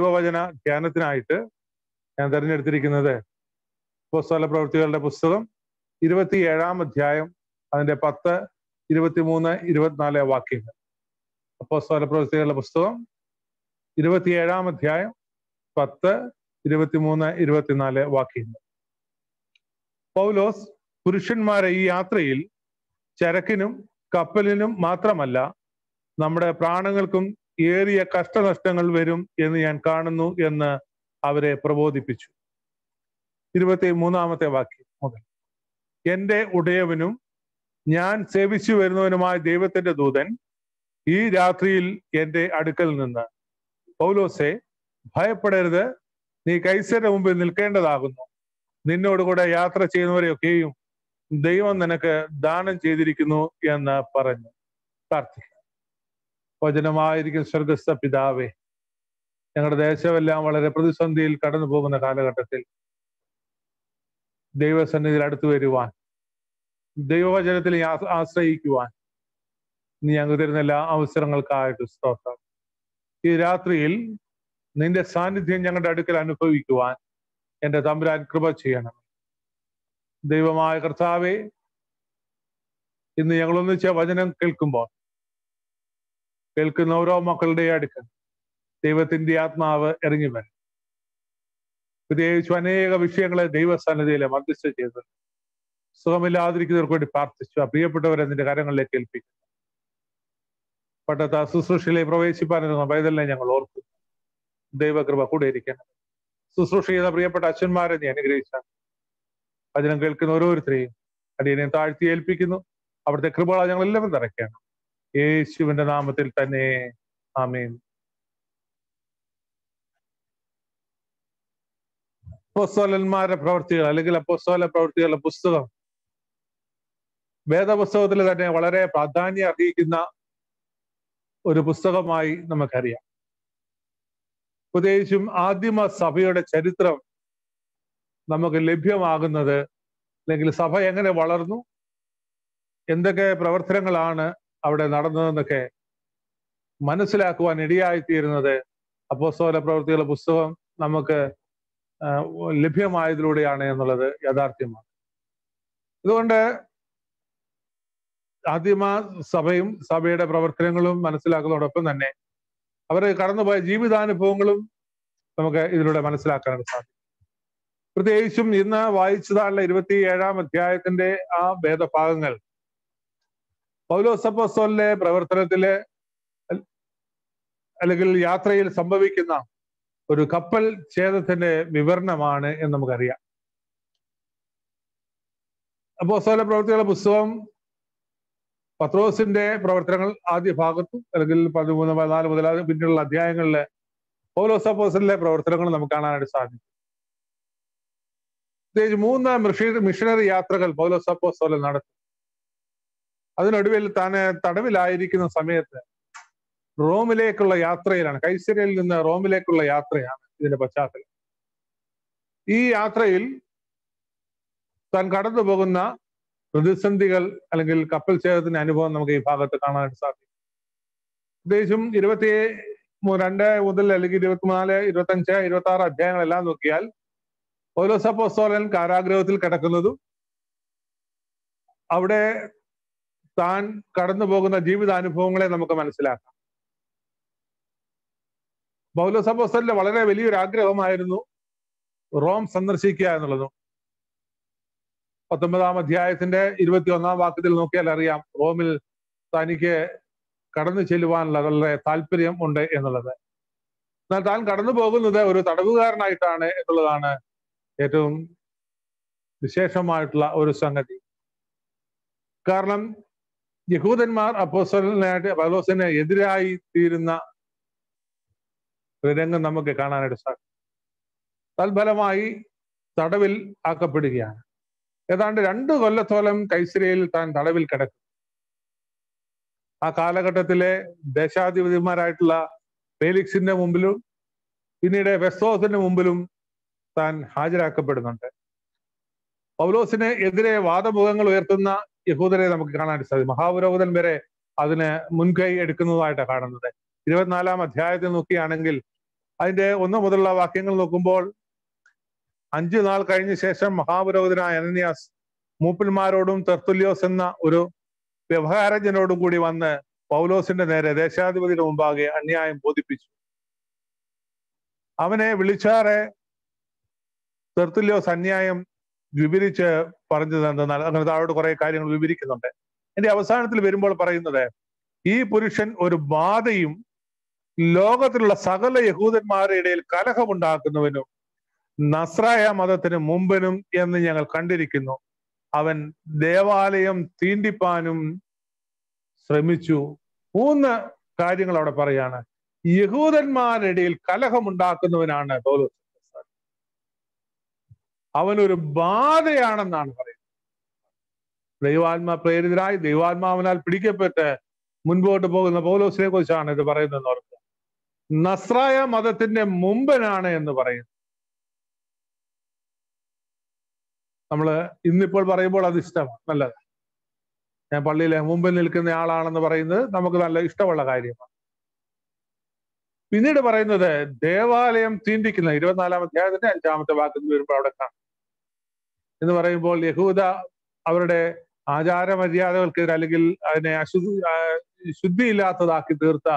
ദൈവവചന ധ്യാനത്തിനായിട്ട് ഞാൻ തിരഞ്ഞെടുത്തിരിക്കുന്നത് പുസ്തക പ്രവൃത്തികളുടെ പുസ്തകം ഇരുപത്തിയേഴാം അധ്യായം അതിന്റെ പത്ത് ഇരുപത്തിമൂന്ന് ഇരുപത്തിനാല് വാക്യങ്ങൾ. പുസ്തക പ്രവൃത്തികളുടെ പുസ്തകം ഇരുപത്തിയേഴാം അധ്യായം പത്ത് ഇരുപത്തിമൂന്ന് ഇരുപത്തിനാല് വാക്യങ്ങൾ. പൗലോസ് പുരുഷന്മാരെ ഈ യാത്രയിൽ ചരക്കിനും കപ്പലിനും മാത്രമല്ല നമ്മുടെ പ്രാണങ്ങൾക്കും ഏറിയ കഷ്ടനഷ്ടങ്ങൾ വരും എന്ന് ഞാൻ കാണുന്നു എന്ന് അവരെ പ്രബോധിപ്പിച്ചു. ഇരുപത്തി മൂന്നാമത്തെ വാക്യം മുതൽ. എന്റെ ഉടയവനും ഞാൻ സേവിച്ചു വരുന്നവനുമായ ദൈവത്തിന്റെ ദൂതൻ ഈ രാത്രിയിൽ എന്റെ അടുക്കൽ നിന്ന്. പൗലോസെ ഭയപ്പെടരുത്. നീ കൈസരുടെ മുമ്പിൽ നിൽക്കേണ്ടതാകുന്നു. നിന്നോട് കൂടെ യാത്ര ചെയ്യുന്നവരെയൊക്കെയും ദൈവം നിനക്ക് ദാനം ചെയ്തിരിക്കുന്നു എന്ന് പറഞ്ഞു. പ്രാർത്ഥിക്കാം. വചനമായിരിക്കും സ്വർഗസ്ഥ പിതാവേ. ഞങ്ങളുടെ ദേശമെല്ലാം വളരെ പ്രതിസന്ധിയിൽ കടന്നു പോകുന്ന കാലഘട്ടത്തിൽ ദൈവസന്നിധിയിൽ അടുത്തു വരുവാൻ ദൈവവചനത്തിൽ ആശ്രയിക്കുവാൻ നീ ഞങ്ങൾ തരുന്ന എല്ലാ അവസരങ്ങൾക്കായിട്ട് സ്തോത്രം. ഈ രാത്രിയിൽ നിന്റെ സാന്നിധ്യം ഞങ്ങളുടെ അടുക്കൽ അനുഭവിക്കുവാൻ എന്റെ തമ്പുരാൻ കൃപ ചെയ്യണം. ദൈവമായ കർത്താവെ ഇന്ന് ഞങ്ങൾ ഒന്നിച്ച വചനം കേൾക്കുമ്പോൾ കേൾക്കുന്ന ഓരോ മക്കളുടെ അടുക്കൽ ദൈവത്തിന്റെ ആത്മാവ് ഇറങ്ങി വരും. പ്രത്യേകിച്ചു അനേക വിഷയങ്ങളെ ദൈവസന്നിധിയിലെ മധ്യസ്ഥ ചെയ്ത് സുഖമില്ലാതിരിക്കുന്നവർക്ക് വേണ്ടി പ്രാർത്ഥിച്ചു. ആ പ്രിയപ്പെട്ടവരെ നിന്റെ കരങ്ങളിലേക്ക് ഏൽപ്പിക്കുന്നു. പട്ടത്ത ശുശ്രൂഷയിലെ പ്രവേശിപ്പാനെന്ന പൈതലിനെ ഞങ്ങൾ ഓർക്കുന്നു. ദൈവകൃപ കൂടെ ഇരിക്കണം ശുശ്രൂഷ ചെയ്ത പ്രിയപ്പെട്ട അച്ഛന്മാരെ നീ അനുഗ്രഹിച്ചാൽ. വചനം കേൾക്കുന്ന ഓരോരുത്തരെയും അതിനെ താഴ്ത്തി ഏൽപ്പിക്കുന്നു. അവിടുത്തെ കൃപകളെ ഞങ്ങൾ എല്ലാവരും നിറയ്ക്കണം യേശുവിന്റെ നാമത്തിൽ തന്നെ. ആമീൻ. അപ്പോസ്തോലന്മാരുടെ പ്രവർത്തികൾ അല്ലെങ്കിൽ അപ്പോസ്തോല പ്രവർത്തികളുടെ പുസ്തകം വേദപുസ്തകത്തിൽ തന്നെ വളരെ പ്രാധാന്യം അർഹിക്കുന്ന ഒരു പുസ്തകമായി നമുക്കറിയാം. പ്രത്യേകിച്ചും ആദിമ സഭയുടെ ചരിത്രം നമുക്ക് ലഭ്യമാകുന്നത് അല്ലെങ്കിൽ സഭ എങ്ങനെ വളർന്നു? എന്തൊക്കെ പ്രവർത്തനങ്ങളാണ് അവിടെ നടന്നതെന്നൊക്കെ മനസ്സിലാക്കുവാൻ ഇടയായിത്തീരുന്നത് അപ്പോസ്തോല പ്രവൃത്തികളുടെ പുസ്തകം നമുക്ക് ലഭ്യമായതിലൂടെയാണ് എന്നുള്ളത് യാഥാർത്ഥ്യമാണ്. അതുകൊണ്ട് ആദ്യമ സഭയും സഭയുടെ പ്രവർത്തനങ്ങളും മനസ്സിലാക്കുന്നതോടൊപ്പം തന്നെ അവർ കടന്നുപോയ ജീവിതാനുഭവങ്ങളും നമുക്ക് ഇതിലൂടെ മനസ്സിലാക്കാൻ സാധിക്കും. പ്രത്യേകിച്ചും ഇന്ന് വായിച്ചതാണുള്ള ഇരുപത്തി ഏഴാം അധ്യായത്തിന്റെ ആ ഭേദഭാഗങ്ങൾ പൗലോസപ്പോസ്തോലിന്റെ പ്രവർത്തനത്തിലെ അല്ലെങ്കിൽ യാത്രയിൽ സംഭവിക്കുന്ന ഒരു കപ്പൽ ഛേദത്തിന്റെ വിവരണമാണ് എന്ന് നമുക്കറിയാം. അപ്പോസ്തോല പ്രവർത്തികളുടെ പുസ്തകം പത്രോസിന്റെ പ്രവർത്തനങ്ങൾ ആദ്യ ഭാഗത്തും അല്ലെങ്കിൽ പതിമൂന്ന് പതിനാല് മുതൽ പിന്നീടുള്ള അധ്യായങ്ങളിലെ പൗലോസപ്പോസിലെ പ്രവർത്തനങ്ങൾ നമുക്ക് കാണാനായിട്ട് സാധിക്കും. പ്രത്യേകിച്ച് മൂന്ന് മിഷണറി യാത്രകൾ പൗലോസപ്പോസോലൻ നടത്തി. അതിനൊടുവിൽ താൻ തടവിലായിരിക്കുന്ന സമയത്ത് റോമിലേക്കുള്ള യാത്രയിലാണ് കൈസരയിൽ നിന്ന് റോമിലേക്കുള്ള യാത്രയാണ് ഇതിന്റെ പശ്ചാത്തലം. ഈ യാത്രയിൽ താൻ കടന്നു പോകുന്ന പ്രതിസന്ധികൾ അല്ലെങ്കിൽ കപ്പൽ ചേതത്തിന്റെ അനുഭവം നമുക്ക് ഈ ഭാഗത്ത് കാണാനായിട്ട് സാധിക്കും. പ്രത്യേകിച്ചും ഇരുപത്തി രണ്ട് മുതൽ അല്ലെങ്കിൽ ഇരുപത്തിനാല് ഇരുപത്തി അഞ്ച് ഇരുപത്തി ആറ് അധ്യായങ്ങളെല്ലാം നോക്കിയാൽ ഓരോ സപ്പോസോലൻ കാരാഗ്രഹത്തിൽ കിടക്കുന്നതും അവിടെ താൻ കടന്നു പോകുന്ന ജീവിതാനുഭവങ്ങളെ നമുക്ക് മനസ്സിലാക്കാം. പൗലോസപ്പോസ്തലിന്റെ വളരെ വലിയൊരു ആഗ്രഹമായിരുന്നു റോം സന്ദർശിക്കുക എന്നുള്ളതും. പത്തൊമ്പതാം അധ്യായത്തിന്റെ ഇരുപത്തി ഒന്നാം വാക്യത്തിൽ നോക്കിയാൽ അറിയാം റോമിൽ തനിക്ക് കടന്നു ചെല്ലുവാനുള്ള വളരെ താല്പര്യം ഉണ്ട് എന്നുള്ളത്. എന്നാൽ താൻ കടന്നു പോകുന്നത് ഒരു തടവുകാരനായിട്ടാണ് എന്നുള്ളതാണ് ഏറ്റവും വിശേഷമായിട്ടുള്ള ഒരു സംഗതി. കാരണം യഹൂദന്മാർ അപ്പോസലിനായിട്ട് പൗലോസിന് എതിരായി തീരുന്ന രംഗം നമുക്ക് കാണാനായിട്ട് സാധിക്കും. തൽഫലമായി തടവിൽ ആക്കപ്പെടുകയാണ്. ഏതാണ്ട് രണ്ട് കൊല്ലത്തോളം കൈസരയിൽ താൻ തടവിൽ കിടക്കും. ആ കാലഘട്ടത്തിലെ ദേശാധിപതിമാരായിട്ടുള്ള ഫേലിക്സിന്റെ മുമ്പിലും പിന്നീട് വെസ്തോസിന്റെ മുമ്പിലും താൻ ഹാജരാക്കപ്പെടുന്നുണ്ട്. പൗലോസിന് എതിരെ വാദമുഖങ്ങൾ ഉയർത്തുന്ന യഹൂദരെ നമുക്ക് കാണാൻ സാധിക്കും. മഹാപുരോഹിതൻ വരെ അതിന് മുൻകൈ എടുക്കുന്നതായിട്ടാണ് കാണുന്നത്. ഇരുപത്തിനാലാം അധ്യായത്തിൽ നോക്കുകയാണെങ്കിൽ അതിന്റെ ഒന്ന് മുതലുള്ള വാക്യങ്ങൾ നോക്കുമ്പോൾ അഞ്ചു നാൾ കഴിഞ്ഞ ശേഷം മഹാപുരോഹിതനായ അനന്യാസ് മൂപ്പന്മാരോടും തെർത്തുല്യോസ് എന്ന ഒരു വ്യവഹാരജ്ഞനോടും കൂടി വന്ന് പൗലോസിന്റെ നേരെ ദേശാധിപതിയുടെ മുമ്പാകെ അന്യായം ബോധിപ്പിച്ചു. അവനെ വിളിച്ചാറെ തെർത്തുല്യോസ് അന്യായം വിവരിച്ച് പറഞ്ഞത് എന്തെന്നാൽ അങ്ങനെ താഴോട്ട് കുറെ കാര്യങ്ങൾ വിവരിക്കുന്നുണ്ട്. എന്റെ അവസാനത്തിൽ വരുമ്പോൾ പറയുന്നത് ഈ പുരുഷൻ ഒരു ബാധയും ലോകത്തിലുള്ള സകല യഹൂദന്മാരുടെ ഇടയിൽ കലഹമുണ്ടാക്കുന്നവനും നസ്രായ മതത്തിന് മുമ്പനും എന്ന് ഞങ്ങൾ കണ്ടിരിക്കുന്നു. അവൻ ദേവാലയം തീണ്ടിപ്പാനും ശ്രമിച്ചു. മൂന്ന് കാര്യങ്ങൾ അവിടെ പറയാണ്. യഹൂദന്മാരുടെ ഇടയിൽ കലഹമുണ്ടാക്കുന്നവനാണ് പൗലോസ്. അവനൊരു ബാധയാണെന്നാണ് പറയുന്നത്. ദൈവാത്മാ പ്രേരിതരായി ദൈവാത്മാവിനാൽ പിടിക്കപ്പെട്ട് മുൻപോട്ട് പോകുന്ന പൗലോസിനെ കുറിച്ചാണ് ഇത് പറയുന്നത് ഓർക്കുക. നസ്രായ മതത്തിന്റെ മുമ്പനാണ് എന്ന് പറയുന്നു. നമ്മൾ ഇന്നിപ്പോൾ പറയുമ്പോൾ അത് ഇഷ്ടമാണ് നല്ലത് ഞാൻ പള്ളിയിലെ മുമ്പിൽ നിൽക്കുന്ന ആളാണെന്ന് പറയുന്നത് നമുക്ക് നല്ല ഇഷ്ടമുള്ള കാര്യമാണ്. പിന്നീട് പറയുന്നത് ദേവാലയം തീണ്ടിക്കുന്ന ഇരുപത്തിനാലാം അധ്യായത്തിന്റെ അഞ്ചാമത്തെ വാക്കിൽ വരുമ്പോൾ അവിടെ കാണാം. എന്ന് പറയുമ്പോൾ യഹൂദ അവരുടെ ആചാര മര്യാദകൾക്കെതിരെ അല്ലെങ്കിൽ അതിനെ അശുദ്ധി ശുദ്ധിയില്ലാത്തതാക്കി തീർത്ത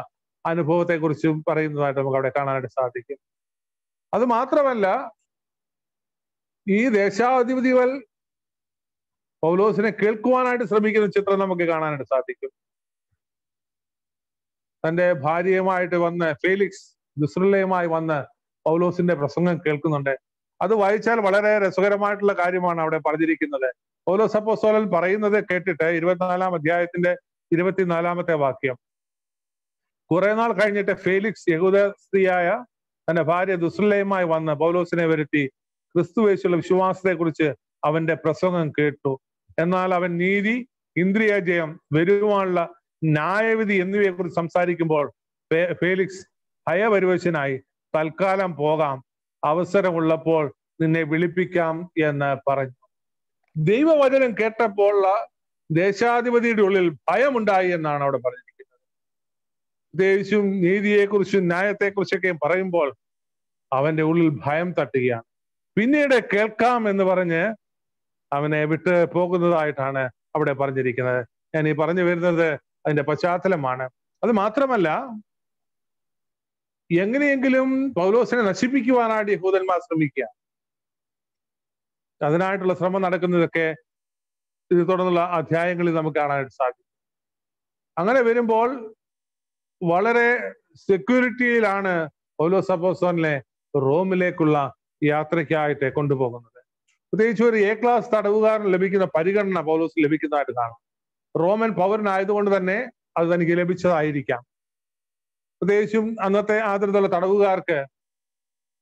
അനുഭവത്തെ കുറിച്ചും പറയുന്നതായിട്ട് നമുക്ക് അവിടെ കാണാനായിട്ട് സാധിക്കും. അത് മാത്രമല്ല ഈ ദേശാധിപതികൾ പൗലോസിനെ കേൾക്കുവാനായിട്ട് ശ്രമിക്കുന്ന ചിത്രം നമുക്ക് കാണാനായിട്ട് സാധിക്കും. തന്റെ ഭാര്യയുമായിട്ട് വന്ന് ഫേലിക്സ് ദുസ്രലയുമായി വന്ന് പൗലോസിന്റെ പ്രസംഗം കേൾക്കുന്നുണ്ട്. അത് വായിച്ചാൽ വളരെ രസകരമായിട്ടുള്ള കാര്യമാണ് അവിടെ പറഞ്ഞിരിക്കുന്നത്. പൗലോസ് അപ്പോസ്തലൻ പറയുന്നത് കേട്ടിട്ട് ഇരുപത്തിനാലാം അധ്യായത്തിന്റെ ഇരുപത്തിനാലാമത്തെ വാക്യം. കുറെ നാൾ കഴിഞ്ഞിട്ട് ഫേലിക്സ് യഹൂദ സ്ത്രീയായ തന്റെ ഭാര്യ ദുസ്ലയുമായി വന്ന് പൗലോസിനെ വരുത്തി ക്രിസ്തുവേശുള്ള വിശ്വാസത്തെ കുറിച്ച് അവന്റെ പ്രസംഗം കേട്ടു. എന്നാൽ അവൻ നീതി ഇന്ദ്രിയ ജയം വരുവാനുള്ള ന്യായവിധി എന്നിവയെ കുറിച്ച് സംസാരിക്കുമ്പോൾ ഫേലിക്സ് ഭയപരിവശനായി തൽക്കാലം പോകാം. അവസരമുള്ളപ്പോൾ നിന്നെ വിളിപ്പിക്കാം എന്ന് പറഞ്ഞു. ദൈവവചനം കേട്ടപ്പോൾ ദേശാധിപതിയുടെ ഉള്ളിൽ ഭയമുണ്ടായി എന്നാണ് അവിടെ പറഞ്ഞിരിക്കുന്നത്. പ്രത്യേകിച്ചും നീതിയെക്കുറിച്ചും ന്യായത്തെക്കുറിച്ചൊക്കെ പറയുമ്പോൾ അവന്റെ ഉള്ളിൽ ഭയം തട്ടുകയാണ്. പിന്നീട് കേൾക്കാം എന്ന് പറഞ്ഞ് അവനെ വിട്ട് പോകുന്നതായിട്ടാണ് അവിടെ പറഞ്ഞിരിക്കുന്നത്. ഞാൻ ഈ പറഞ്ഞു വരുന്നത് അതിന്റെ പശ്ചാത്തലമാണ്. അത് മാത്രമല്ല എങ്ങനെയെങ്കിലും പൗലോസിനെ നശിപ്പിക്കുവാനായിട്ട് യഹൂദന്മാർ ശ്രമിക്കുക അതിനായിട്ടുള്ള ശ്രമം നടക്കുന്നതൊക്കെ ഇത് തുടർന്നുള്ള അധ്യായങ്ങളിൽ നമുക്ക് കാണാനായിട്ട് സാധിക്കും. അങ്ങനെ വരുമ്പോൾ വളരെ സെക്യൂരിറ്റിയിലാണ് പൗലോസ് അപ്പോസ്തോനെ റോമിലേക്കുള്ള യാത്രയ്ക്കായിട്ട് കൊണ്ടുപോകുന്നത്. പ്രത്യേകിച്ച് ഒരു എ ക്ലാസ് തടവുകാരൻ ലഭിക്കുന്ന പരിഗണന പൗലോസ് ലഭിക്കുന്നതായിട്ട് കാണാം. റോമൻ പൗരനായതുകൊണ്ട് തന്നെ അത് തനിക്ക് ലഭിച്ചതായിരിക്കാം. പ്രത്യേകിച്ചും അന്നത്തെ ആദരത്തുള്ള തടവുകാർക്ക്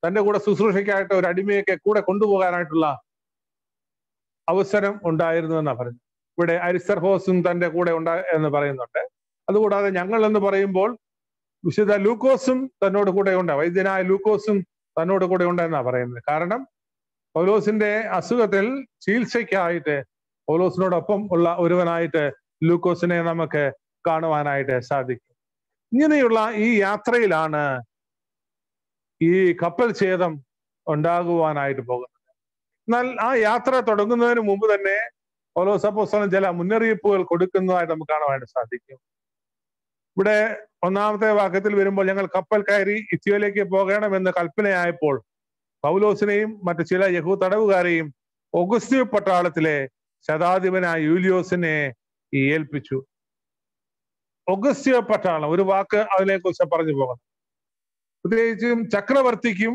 തന്റെ കൂടെ ശുശ്രൂഷയ്ക്കായിട്ട് ഒരു അടിമയൊക്കെ കൂടെ കൊണ്ടുപോകാനായിട്ടുള്ള അവസരം ഉണ്ടായിരുന്നു എന്നാണ് പറയുന്നത്. ഇവിടെ അരിസ്റ്റർഹോസും തന്റെ കൂടെ ഉണ്ടാ എന്ന് പറയുന്നുണ്ട്. അതുകൂടാതെ ഞങ്ങൾ എന്ന് പറയുമ്പോൾ വിശുദ്ധ ലൂക്കോസും തന്നോട് കൂടെ ഉണ്ട്. വൈദ്യനായ ലൂക്കോസും തന്നോട് കൂടെ ഉണ്ട് എന്നാ പറയുന്നത്. കാരണം പൗലോസിന്റെ അസുഖത്തിൽ ചികിത്സയ്ക്കായിട്ട് പൗലോസിനോടൊപ്പം ഉള്ള ഒരുവനായിട്ട് ലൂക്കോസിനെ നമുക്ക് കാണുവാനായിട്ട് സാധിക്കും. ഇങ്ങനെയുള്ള ഈ യാത്രയിലാണ് ഈ കപ്പൽ ഛേദം ഉണ്ടാകുവാനായിട്ട് പോകുന്നത്. എന്നാൽ ആ യാത്ര തുടങ്ങുന്നതിന് മുമ്പ് തന്നെ പൗലോസ് അപ്പോസ്തലൻ ചില മുന്നറിയിപ്പുകൾ കൊടുക്കുന്നതായിട്ട് നമുക്ക് കാണുവാനായിട്ട് സാധിക്കും. ഇവിടെ ഒന്നാമത്തെ വാക്യത്തിൽ വരുമ്പോൾ ഞങ്ങൾ കപ്പൽ കയറി ഇത്യോയിലേക്ക് പോകണമെന്ന് കൽപ്പനയായപ്പോൾ പൗലോസിനെയും മറ്റു ചില യഹു തടവുകാരെയും ഒഗസ്തി പട്ടാളത്തിലെ ശതാധിപനായ യൂലിയോസിനെ ഏൽപ്പിച്ചു. ഒഗസ്ത്യ പട്ടാളം ഒരു വാക്ക് അതിനെക്കുറിച്ച് പറഞ്ഞു പോകുന്നത് പ്രത്യേകിച്ചും ചക്രവർത്തിക്കും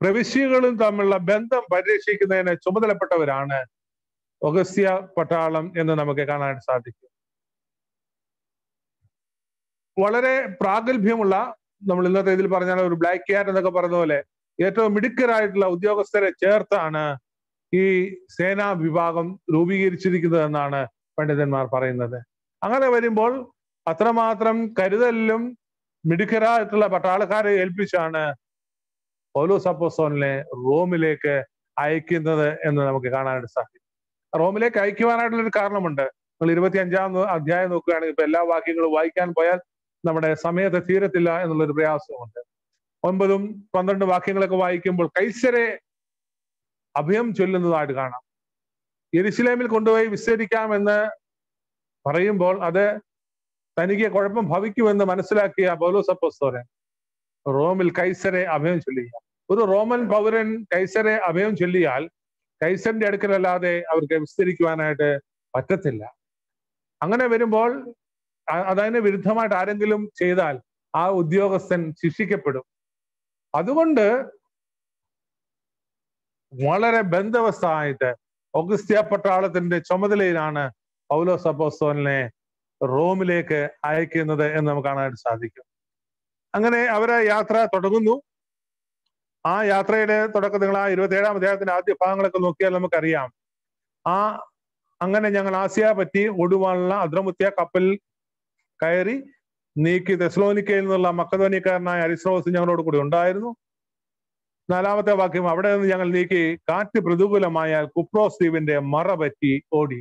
പ്രവിശ്യകളും തമ്മിലുള്ള ബന്ധം പരിരക്ഷിക്കുന്നതിന് ചുമതലപ്പെട്ടവരാണ് ഒഗസ്ത്യ പട്ടാളം എന്ന് നമുക്ക് കാണാൻ സാധിക്കും. വളരെ പ്രാഗൽഭ്യമുള്ള നമ്മൾ ഇന്നത്തെ ഇതിൽ പറഞ്ഞാൽ ഒരു ബ്ലാക്ക് ക്യാറ്റ് എന്നൊക്കെ പറഞ്ഞ പോലെ ഏറ്റവും മിടുക്കരായിട്ടുള്ള ഉദ്യോഗസ്ഥരെ ചേർത്താണ് ഈ സേനാ വിഭാഗം രൂപീകരിച്ചിരിക്കുന്നത് എന്നാണ് പണ്ഡിതന്മാർ പറയുന്നത്. അങ്ങനെ വരുമ്പോൾ അത്രമാത്രം കരുതലിലും മിടുക്കരായിട്ടുള്ള പട്ടാളക്കാരെ ഏൽപ്പിച്ചാണ് പൗലോസ് അപ്പോസോനെ റോമിലേക്ക് അയക്കുന്നത് എന്ന് നമുക്ക് കാണാനായിട്ട് സാധിക്കും. റോമിലേക്ക് അയക്കുവാനായിട്ടുള്ള ഒരു കാരണമുണ്ട്. നമ്മൾ ഇരുപത്തി അഞ്ചാം അധ്യായം നോക്കുകയാണെങ്കിൽ ഇപ്പൊ എല്ലാ വാക്യങ്ങളും വായിക്കാൻ പോയാൽ നമ്മുടെ സമയത്ത് തീരത്തില്ല എന്നുള്ളൊരു പ്രയാസമുണ്ട്. ഒമ്പതും പന്ത്രണ്ട് വാക്യങ്ങളൊക്കെ വായിക്കുമ്പോൾ കൈസരെ അഭയം ചൊല്ലുന്നതായിട്ട് കാണാം. യെരുശലേമിൽ കൊണ്ടുപോയി വിസ്തരിക്കാമെന്ന് പറയുമ്പോൾ അത് തനിക്ക് കുഴപ്പം ഭവിക്കുമെന്ന് മനസ്സിലാക്കിയ പൗലോസ് അപ്പോസ്തോലൻ റോമിൽ കൈസരെ അഭയം ചൊല്ലുക ഒരു റോമൻ പൗരൻ കൈസരെ അഭയം ചൊല്ലിയാൽ കൈസറിന്റെ അടുക്കലല്ലാതെ അവർക്ക് വിസ്തരിക്കുവാനായിട്ട് പറ്റത്തില്ല. അങ്ങനെ വരുമ്പോൾ അതിന് വിരുദ്ധമായിട്ട് ആരെങ്കിലും ചെയ്താൽ ആ ഉദ്യോഗസ്ഥൻ ശിക്ഷിക്കപ്പെടും. അതുകൊണ്ട് വളരെ ബന്ധവസ്ഥായിട്ട് ഒഗസ്ത്യ പട്ടാളത്തിന്റെ ചുമതലയിലാണ് പൗലോസ് അപ്പോസ്തോലിനെ റോമിലേക്ക് അയക്കുന്നത് എന്ന് നമുക്ക് കാണാനായിട്ട് സാധിക്കും. അങ്ങനെ അവരെ യാത്ര തുടങ്ങുന്നു. ആ യാത്രയുടെ തുടക്കം നിങ്ങൾ ആ ഇരുപത്തി ഏഴാം അധ്യായത്തിന്റെ ആദ്യ ഭാഗങ്ങളൊക്കെ നോക്കിയാൽ നമുക്കറിയാം. ആ അങ്ങനെ ഞങ്ങൾ ആസിയ പറ്റി ഒടുവാനുള്ള അദ്രമുത്യ കപ്പൽ കയറി നീക്കി തെസ്ലോനിക്കയിൽ നിന്നുള്ള മക്കധോനിക്കാരനായ അരിസ്രോസ് ഞങ്ങളോട് കൂടി ഉണ്ടായിരുന്നു. നാലാമത്തെ വാക്യം അവിടെ നിന്ന് ഞങ്ങൾ നീക്കി കാറ്റ് പ്രതികൂലമായ കുപ്രോസ് ദ്വീപിന്റെ മറ പറ്റി ഓടി.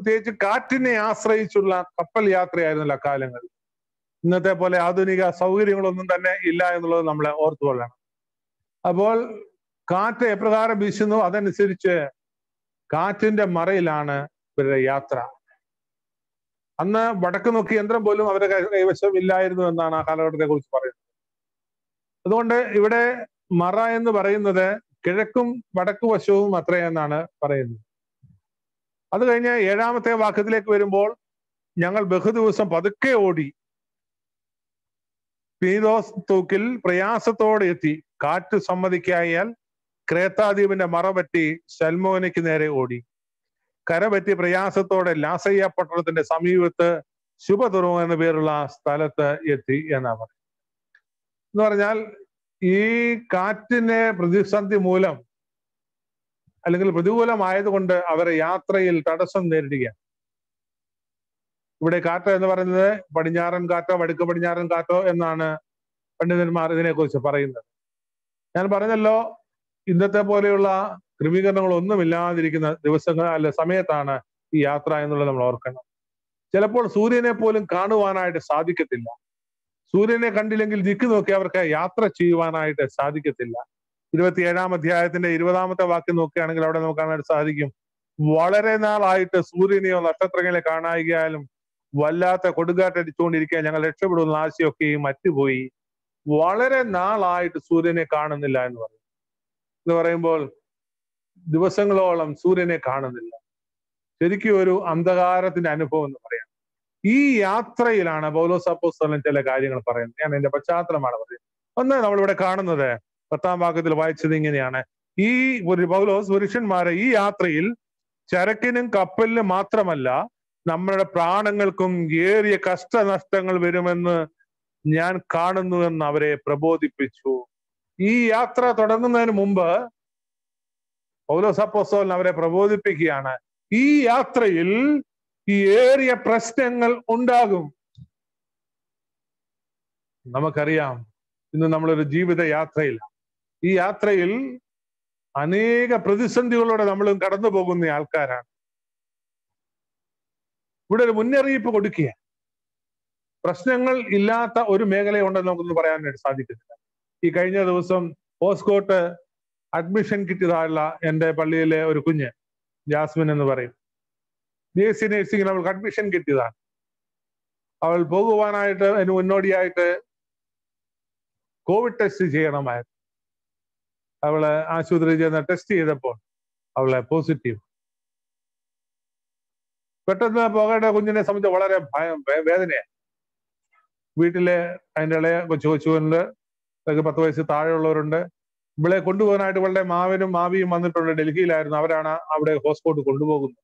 പ്രത്യേകിച്ച് കാറ്റിനെ ആശ്രയിച്ചുള്ള കപ്പൽ യാത്രയായിരുന്നല്ലോ അക്കാലങ്ങൾ ഇന്നത്തെ പോലെ ആധുനിക സൗകര്യങ്ങളൊന്നും തന്നെ ഇല്ല എന്നുള്ളത് നമ്മൾ ഓർത്തുകൊള്ളണം. അപ്പോൾ കാറ്റ് എപ്രകാരം വീശുന്നു? അതനുസരിച്ച് കാറ്റിന്റെ മറയിലാണ് ഇവരുടെ യാത്ര. അന്ന് വടക്ക് നോക്കി യന്ത്രം പോലും അവരുടെ കൈവശം ഇല്ലായിരുന്നു എന്നാണ് ആ കാലഘട്ടത്തെ കുറിച്ച് പറയുന്നത്. അതുകൊണ്ട് ഇവിടെ മറ എന്ന് പറയുന്നത് കിഴക്കും വടക്കു വശവും അത്രയെന്നാണ് പറയുന്നത്. അത് കഴിഞ്ഞ് ഏഴാമത്തെ വാക്യത്തിലേക്ക് വരുമ്പോൾ ഞങ്ങൾ ബഹുദിവസം പതുക്കെ ഓടി. പീതോസ് തൂക്കിൽ പ്രയാസത്തോടെ എത്തി. കാറ്റ് സമ്മതിക്കായാൽ ക്രേത്താദ്വീപിന്റെ മറപറ്റി ശൽമോനയ്ക്ക് നേരെ ഓടി. കരപറ്റി പ്രയാസത്തോടെ ലാസയ്യ പട്ടണത്തിന്റെ സമീപത്ത് ശുഭതുറവ് എന്ന പേരുള്ള സ്ഥലത്ത് എത്തി എന്നാ പറയുന്നത്. എന്ന് പറഞ്ഞാൽ ഈ കാറ്റിന്റെ പ്രതിസന്ധി മൂലം അല്ലെങ്കിൽ പ്രതികൂലമായതുകൊണ്ട് അവർ യാത്രയിൽ തടസ്സം നേരിടുകയാണ്. ഇവിടെ കാറ്റ എന്ന് പറയുന്നത് പടിഞ്ഞാറൻ കാറ്റോ വടക്ക് പടിഞ്ഞാറൻ കാറ്റോ എന്നാണ് പണ്ഡിതന്മാർ ഇതിനെക്കുറിച്ച് പറയുന്നത്. ഞാൻ പറഞ്ഞല്ലോ ഇന്നത്തെ പോലെയുള്ള ക്രമീകരണങ്ങളൊന്നും ഇല്ലാതിരിക്കുന്ന ദിവസങ്ങൾ അല്ല സമയത്താണ് ഈ യാത്ര എന്നുള്ളത് നമ്മൾ ഓർക്കണം. ചിലപ്പോൾ സൂര്യനെ പോലും കാണുവാനായിട്ട് സാധിക്കത്തില്ല. സൂര്യനെ കണ്ടില്ലെങ്കിൽ ദിക്ക് നോക്കി അവർക്ക് യാത്ര ചെയ്യുവാനായിട്ട് സാധിക്കത്തില്ല. ഇരുപത്തിയേഴാം അധ്യായത്തിന്റെ ഇരുപതാമത്തെ വാക്യം നോക്കുകയാണെങ്കിൽ അവിടെ നമുക്ക് കാണാൻ സാധിക്കും. വളരെ നാളായിട്ട് സൂര്യനെയോ നക്ഷത്രങ്ങളെ കാണായികയാലും വല്ലാത്ത കൊടുങ്കാറ്റടിച്ചുകൊണ്ടിരിക്കുക ഞങ്ങൾ രക്ഷപ്പെടുന്ന ആശയൊക്കെയും മറ്റുപോയി. വളരെ നാളായിട്ട് സൂര്യനെ കാണുന്നില്ല എന്ന് പറയും. എന്ന് പറയുമ്പോൾ ദിവസങ്ങളോളം സൂര്യനെ കാണുന്നില്ല. ശരിക്കും ഒരു അന്ധകാരത്തിന്റെ അനുഭവം എന്ന് പറയാം. ഈ യാത്രയിലാണ് പൗലോസ് അപ്പോസ്തലൻ ചില കാര്യങ്ങൾ പറയുന്നത്. ഞാൻ എന്റെ പശ്ചാത്തലമാണ് പറയുന്നത്. ഒന്ന് നമ്മളിവിടെ കാണുന്നത് പത്താം ഭാഗത്തിൽ വായിച്ചത് ഇങ്ങനെയാണ്. ഈ പൗലോസ് പുരുഷന്മാരെ ഈ യാത്രയിൽ ചരക്കിനും കപ്പലിനും മാത്രമല്ല നമ്മുടെ പ്രാണങ്ങൾക്കും ഏറിയ കഷ്ടനഷ്ടങ്ങൾ വരുമെന്ന് ഞാൻ കാണുന്നു എന്ന് അവരെ പ്രബോധിപ്പിച്ചു. ഈ യാത്ര തുടങ്ങുന്നതിന് മുമ്പ് പൗലോസ് അപ്പോസ്തോലൻ അവരെ പ്രബോധിപ്പിക്കുകയാണ്. ഈ യാത്രയിൽ ഈ ഏറിയ പ്രശ്നങ്ങൾ ഉണ്ടാകും. നമുക്കറിയാം ഇന്ന് നമ്മളൊരു ജീവിത യാത്രയിലാണ് ഈ യാത്രയിൽ അനേക പ്രതിസന്ധികളോടെ നമ്മൾ കടന്നു പോകുന്ന ആൾക്കാരാണ്. ഇവിടെ ഒരു മുന്നറിയിപ്പ് കൊടുക്കുക പ്രശ്നങ്ങൾ ഇല്ലാത്ത ഒരു മേഖലയുണ്ടെന്ന് നമുക്കൊന്ന് പറയാനായിട്ട് സാധിക്കുന്നില്ല ഈ കഴിഞ്ഞ ദിവസം ഹോസ്കോട്ട് അഡ്മിഷൻ കിട്ടിയതായുള്ള എന്റെ പള്ളിയിലെ ഒരു കുഞ്ഞ് ജാസ്മിൻ എന്ന് പറയും. ബി എസ് സി നഴ്സിംഗിന് അവൾക്ക് അഡ്മിഷൻ കിട്ടിയതാണ്. അവൾ പോകുവാനായിട്ട് അതിന് മുന്നോടിയായിട്ട് കോവിഡ് ടെസ്റ്റ് ചെയ്യണമായിരുന്നു. അവൾ ആശുപത്രിയിൽ ചെന്ന് ടെസ്റ്റ് ചെയ്തപ്പോൾ അവളെ പോസിറ്റീവ് പെട്ടെന്ന് പോകേണ്ട കുഞ്ഞിനെ സംബന്ധിച്ച് വളരെ ഭയം വേദനയാണ്. വീട്ടിലെ അതിന്റെ ഇളയ കൊച്ചു കൊച്ചുകൊണ്ട് അതൊക്കെ പത്ത് വയസ്സ് താഴെയുള്ളവരുണ്ട്. ഇവളെ കൊണ്ടുപോകാനായിട്ട് ഇവളുടെ മാവനും മാവിയും വന്നിട്ടുണ്ട്. ഡൽഹിയിലായിരുന്നു. അവരാണ് അവിടെ ഹോസ്പോട്ട് കൊണ്ടുപോകുന്നത്.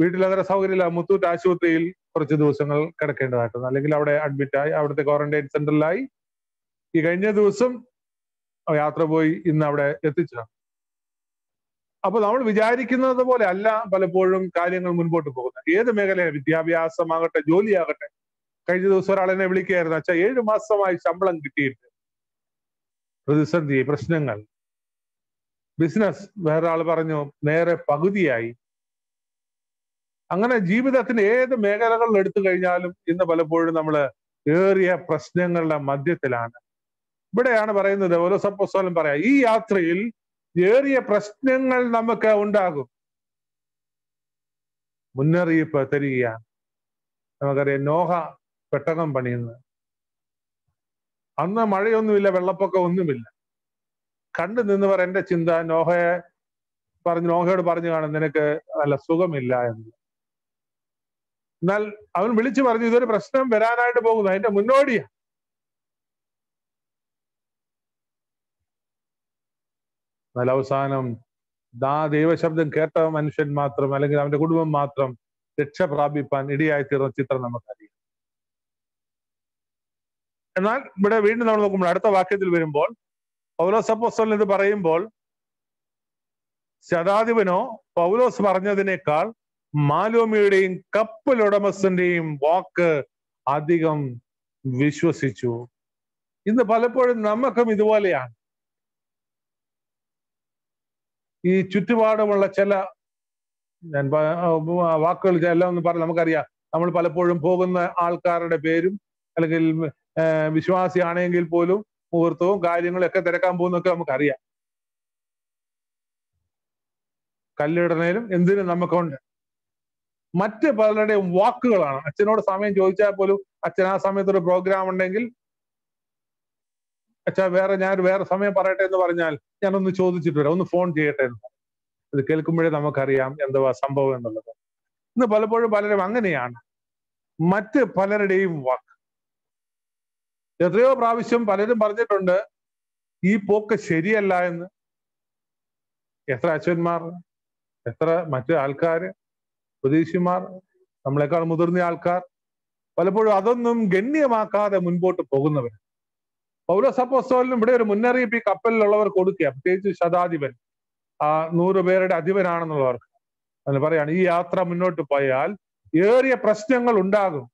വീട്ടിൽ അത്ര സൗകര്യമില്ല. മുത്തൂറ്റ് ആശുപത്രിയിൽ കുറച്ച് ദിവസങ്ങൾ കിടക്കേണ്ടതായിട്ടുണ്ട്. അല്ലെങ്കിൽ അവിടെ അഡ്മിറ്റായി അവിടുത്തെ ക്വാറന്റൈൻ സെന്ററിലായി ഈ കഴിഞ്ഞ ദിവസം യാത്ര പോയി ഇന്ന് അവിടെ എത്തിച്ചതാണ് അപ്പൊ നമ്മൾ വിചാരിക്കുന്നത് പോലെ അല്ല പലപ്പോഴും കാര്യങ്ങൾ മുൻപോട്ട് പോകുന്നത്. ഏത് മേഖലയാണ് വിദ്യാഭ്യാസമാകട്ടെ ജോലിയാകട്ടെ കഴിഞ്ഞ ദിവസം ഒരാൾ എന്നെ വിളിക്കുകയായിരുന്നു അച്ഛാ ഏഴു മാസമായി ശമ്പളം കിട്ടിയിട്ട് പ്രതിസന്ധി പ്രശ്നങ്ങൾ ബിസിനസ് വേറൊരാൾ പറഞ്ഞു നേരെ പകുതിയായി. അങ്ങനെ ജീവിതത്തിന്റെ ഏത് മേഖലകളിൽ എടുത്തു കഴിഞ്ഞാലും ഇന്ന് പലപ്പോഴും നമ്മൾ ഏറിയ പ്രശ്നങ്ങളുടെ മധ്യത്തിലാണ്. ഇവിടെയാണ് പറയുന്നത് ഓരോ സപ്പോസ്തോലം പറയാം ഈ യാത്രയിൽ ഏറിയ പ്രശ്നങ്ങൾ നമുക്ക് ഉണ്ടാകും. മുന്നറിയിപ്പ് തരികയാണ്. നമുക്കറിയാം നോഹ പെട്ടകം പണിയുന്നത്. അന്ന് മഴയൊന്നുമില്ല വെള്ളപ്പൊക്കം ഒന്നുമില്ല. കണ്ടു നിന്നവർ എന്റെ ചിന്ത നോഹയെ പറഞ്ഞു നോഹയോട് പറഞ്ഞു കാണും നിനക്ക് നല്ല സുഖമില്ല എന്ന്. എന്നാൽ അവൻ വിളിച്ചു പറഞ്ഞു ഇതൊരു പ്രശ്നം വരാനായിട്ട് പോകുന്നു അതിന്റെ മുന്നോടിയാ. എന്നാൽ അവസാനം ദാ ദൈവശബ്ദം കേട്ട മനുഷ്യൻ മാത്രം അല്ലെങ്കിൽ അവന്റെ കുടുംബം മാത്രം രക്ഷ പ്രാപിപ്പാൻ ഇടിയായി തീർന്ന ചിത്രം നമുക്കറിയാം. എന്നാൽ ഇവിടെ വീണ്ടും നമ്മൾ നോക്കുമ്പോൾ അടുത്ത വാക്യത്തിൽ വരുമ്പോൾ പൗലോസ് അപ്പോസ്തലൻ ഇത് പറയുമ്പോൾ ശതാധിപനോ പൗലോസ് പറഞ്ഞതിനേക്കാൾ മാലോമിയുടെയും കപ്പൽ വാക്ക് അധികം വിശ്വസിച്ചു. ഇന്ന് പലപ്പോഴും നമുക്കും ഇതുപോലെയാണ്. ഈ ചുറ്റുപാടുമുള്ള ചില ഞാൻ വാക്കുകൾ എല്ലാം ഒന്ന് പറഞ്ഞു നമുക്കറിയാം. നമ്മൾ പലപ്പോഴും പോകുന്ന ആൾക്കാരുടെ പേരും അല്ലെങ്കിൽ വിശ്വാസിയാണെങ്കിൽ പോലും മുഹൂർത്തവും കാര്യങ്ങളും ഒക്കെ തിരക്കാൻ പോകുന്നൊക്കെ നമുക്കറിയാം. കല്ലിടണേലും എന്തിനും നമുക്കുണ്ട്. മറ്റ് പലരുടെയും വാക്കുകളാണ്. അച്ഛനോട് സമയം ചോദിച്ചാൽ പോലും അച്ഛൻ ആ സമയത്ത് ഒരു പ്രോഗ്രാം ഉണ്ടെങ്കിൽ അച്ഛാ വേറെ ഞാൻ വേറെ സമയം പറയട്ടെ എന്ന് പറഞ്ഞാൽ ഞാനൊന്ന് ചോദിച്ചിട്ട് വരാം. ഒന്ന് ഫോൺ ചെയ്യട്ടെ എന്ന്. ഇത് കേൾക്കുമ്പോഴേ നമുക്കറിയാം എന്തുവാ സംഭവം എന്നുള്ളത്. ഇന്ന് പലപ്പോഴും പലരും അങ്ങനെയാണ്. മറ്റ് പലരുടെയും വാക്ക്. എത്രയോ പ്രാവശ്യം പലരും പറഞ്ഞിട്ടുണ്ട് ഈ പോക്ക് ശരിയല്ല എന്ന്. എത്ര അച്ഛന്മാർ എത്ര മറ്റു ആൾക്കാർ ഉപദേശിമാർ നമ്മളെക്കാൾ മുതിർന്ന ആൾക്കാർ പലപ്പോഴും അതൊന്നും ഗണ്യമാക്കാതെ മുൻപോട്ട് പോകുന്നവർ പൗലോസ് അപ്പോസ്തോലിനും ഇവിടെ ഒരു മുന്നറിയിപ്പ് ഈ കപ്പലിലുള്ളവർ കൊടുക്കുക. പ്രത്യേകിച്ച് ശതാധിപൻ. ആ നൂറ് പേരുടെ അധിപനാണെന്നുള്ളവർക്ക്. അതിന് പറയാണ് ഈ യാത്ര മുന്നോട്ട് പോയാൽ ഏറിയ പ്രശ്നങ്ങൾ ഉണ്ടാകും.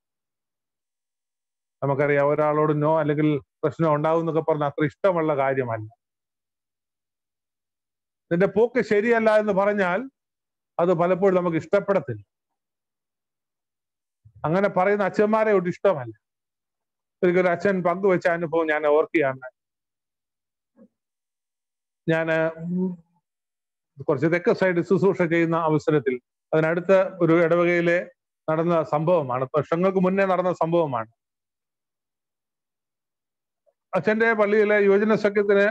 നമുക്കറിയാം ഒരാളോട് നോ അല്ലെങ്കിൽ പ്രശ്നം ഉണ്ടാകും എന്നൊക്കെ പറഞ്ഞ അത്ര ഇഷ്ടമുള്ള കാര്യമല്ല. നിന്റെ പോക്ക് ശരിയല്ല എന്ന് പറഞ്ഞാൽ അത് പലപ്പോഴും നമുക്ക് ഇഷ്ടപ്പെടത്തില്ല. അങ്ങനെ പറയുന്ന അച്ഛന്മാരെ ഒട്ടും ഇഷ്ടമല്ല. ഒരിക്കലും അച്ഛൻ പങ്കുവെച്ച അനുഭവം ഞാൻ ഓർക്കുകയാണ്. ഞാൻ കുറച്ച് തെക്ക് സൈഡ് ശുശ്രൂഷ ചെയ്യുന്ന അവസരത്തിൽ അതിനടുത്ത ഒരു ഇടവകയിലെ നടന്ന സംഭവമാണ്. വർഷങ്ങൾക്ക് മുന്നേ നടന്ന സംഭവമാണ്. അച്ഛന്റെ പള്ളിയിലെ യുവജന സഖ്യത്തിന്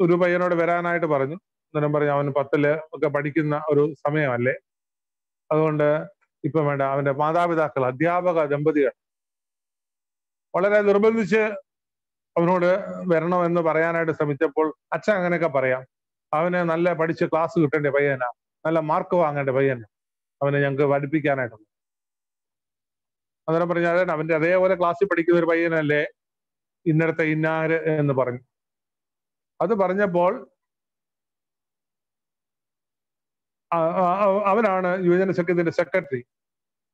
ഒരു പയ്യനോട് വരാനായിട്ട് പറഞ്ഞു. അന്നേരം പറഞ്ഞു അവൻ പത്തിൽ ഒക്കെ പഠിക്കുന്ന ഒരു സമയമല്ലേ? അതുകൊണ്ട് ഇപ്പൊ വേണ്ട അവന്റെ മാതാപിതാക്കൾ അധ്യാപക ദമ്പതികൾ വളരെ നിർബന്ധിച്ച് അവനോട് വരണമെന്ന് പറയാനായിട്ട് ശ്രമിച്ചപ്പോൾ അച്ഛൻ അങ്ങനെയൊക്കെ പറയാം. അവന് നല്ല പഠിച്ച് ക്ലാസ് കിട്ടേണ്ട പയ്യനാ. നല്ല മാർക്ക് വാങ്ങേണ്ട പയ്യനാ. അവനെ ഞങ്ങൾക്ക് പഠിപ്പിക്കാനായിട്ടുണ്ട്. അന്നേരം പറഞ്ഞാൽ അവന്റെ അതേപോലെ ക്ലാസ്സിൽ പഠിക്കുന്ന ഒരു പയ്യനല്ലേ ഇന്നടത്തെ ഇന്നാര്? എന്ന് പറഞ്ഞു. അത് പറഞ്ഞപ്പോൾ അവനാണ് യുവജന സഖ്യത്തിന്റെ സെക്രട്ടറി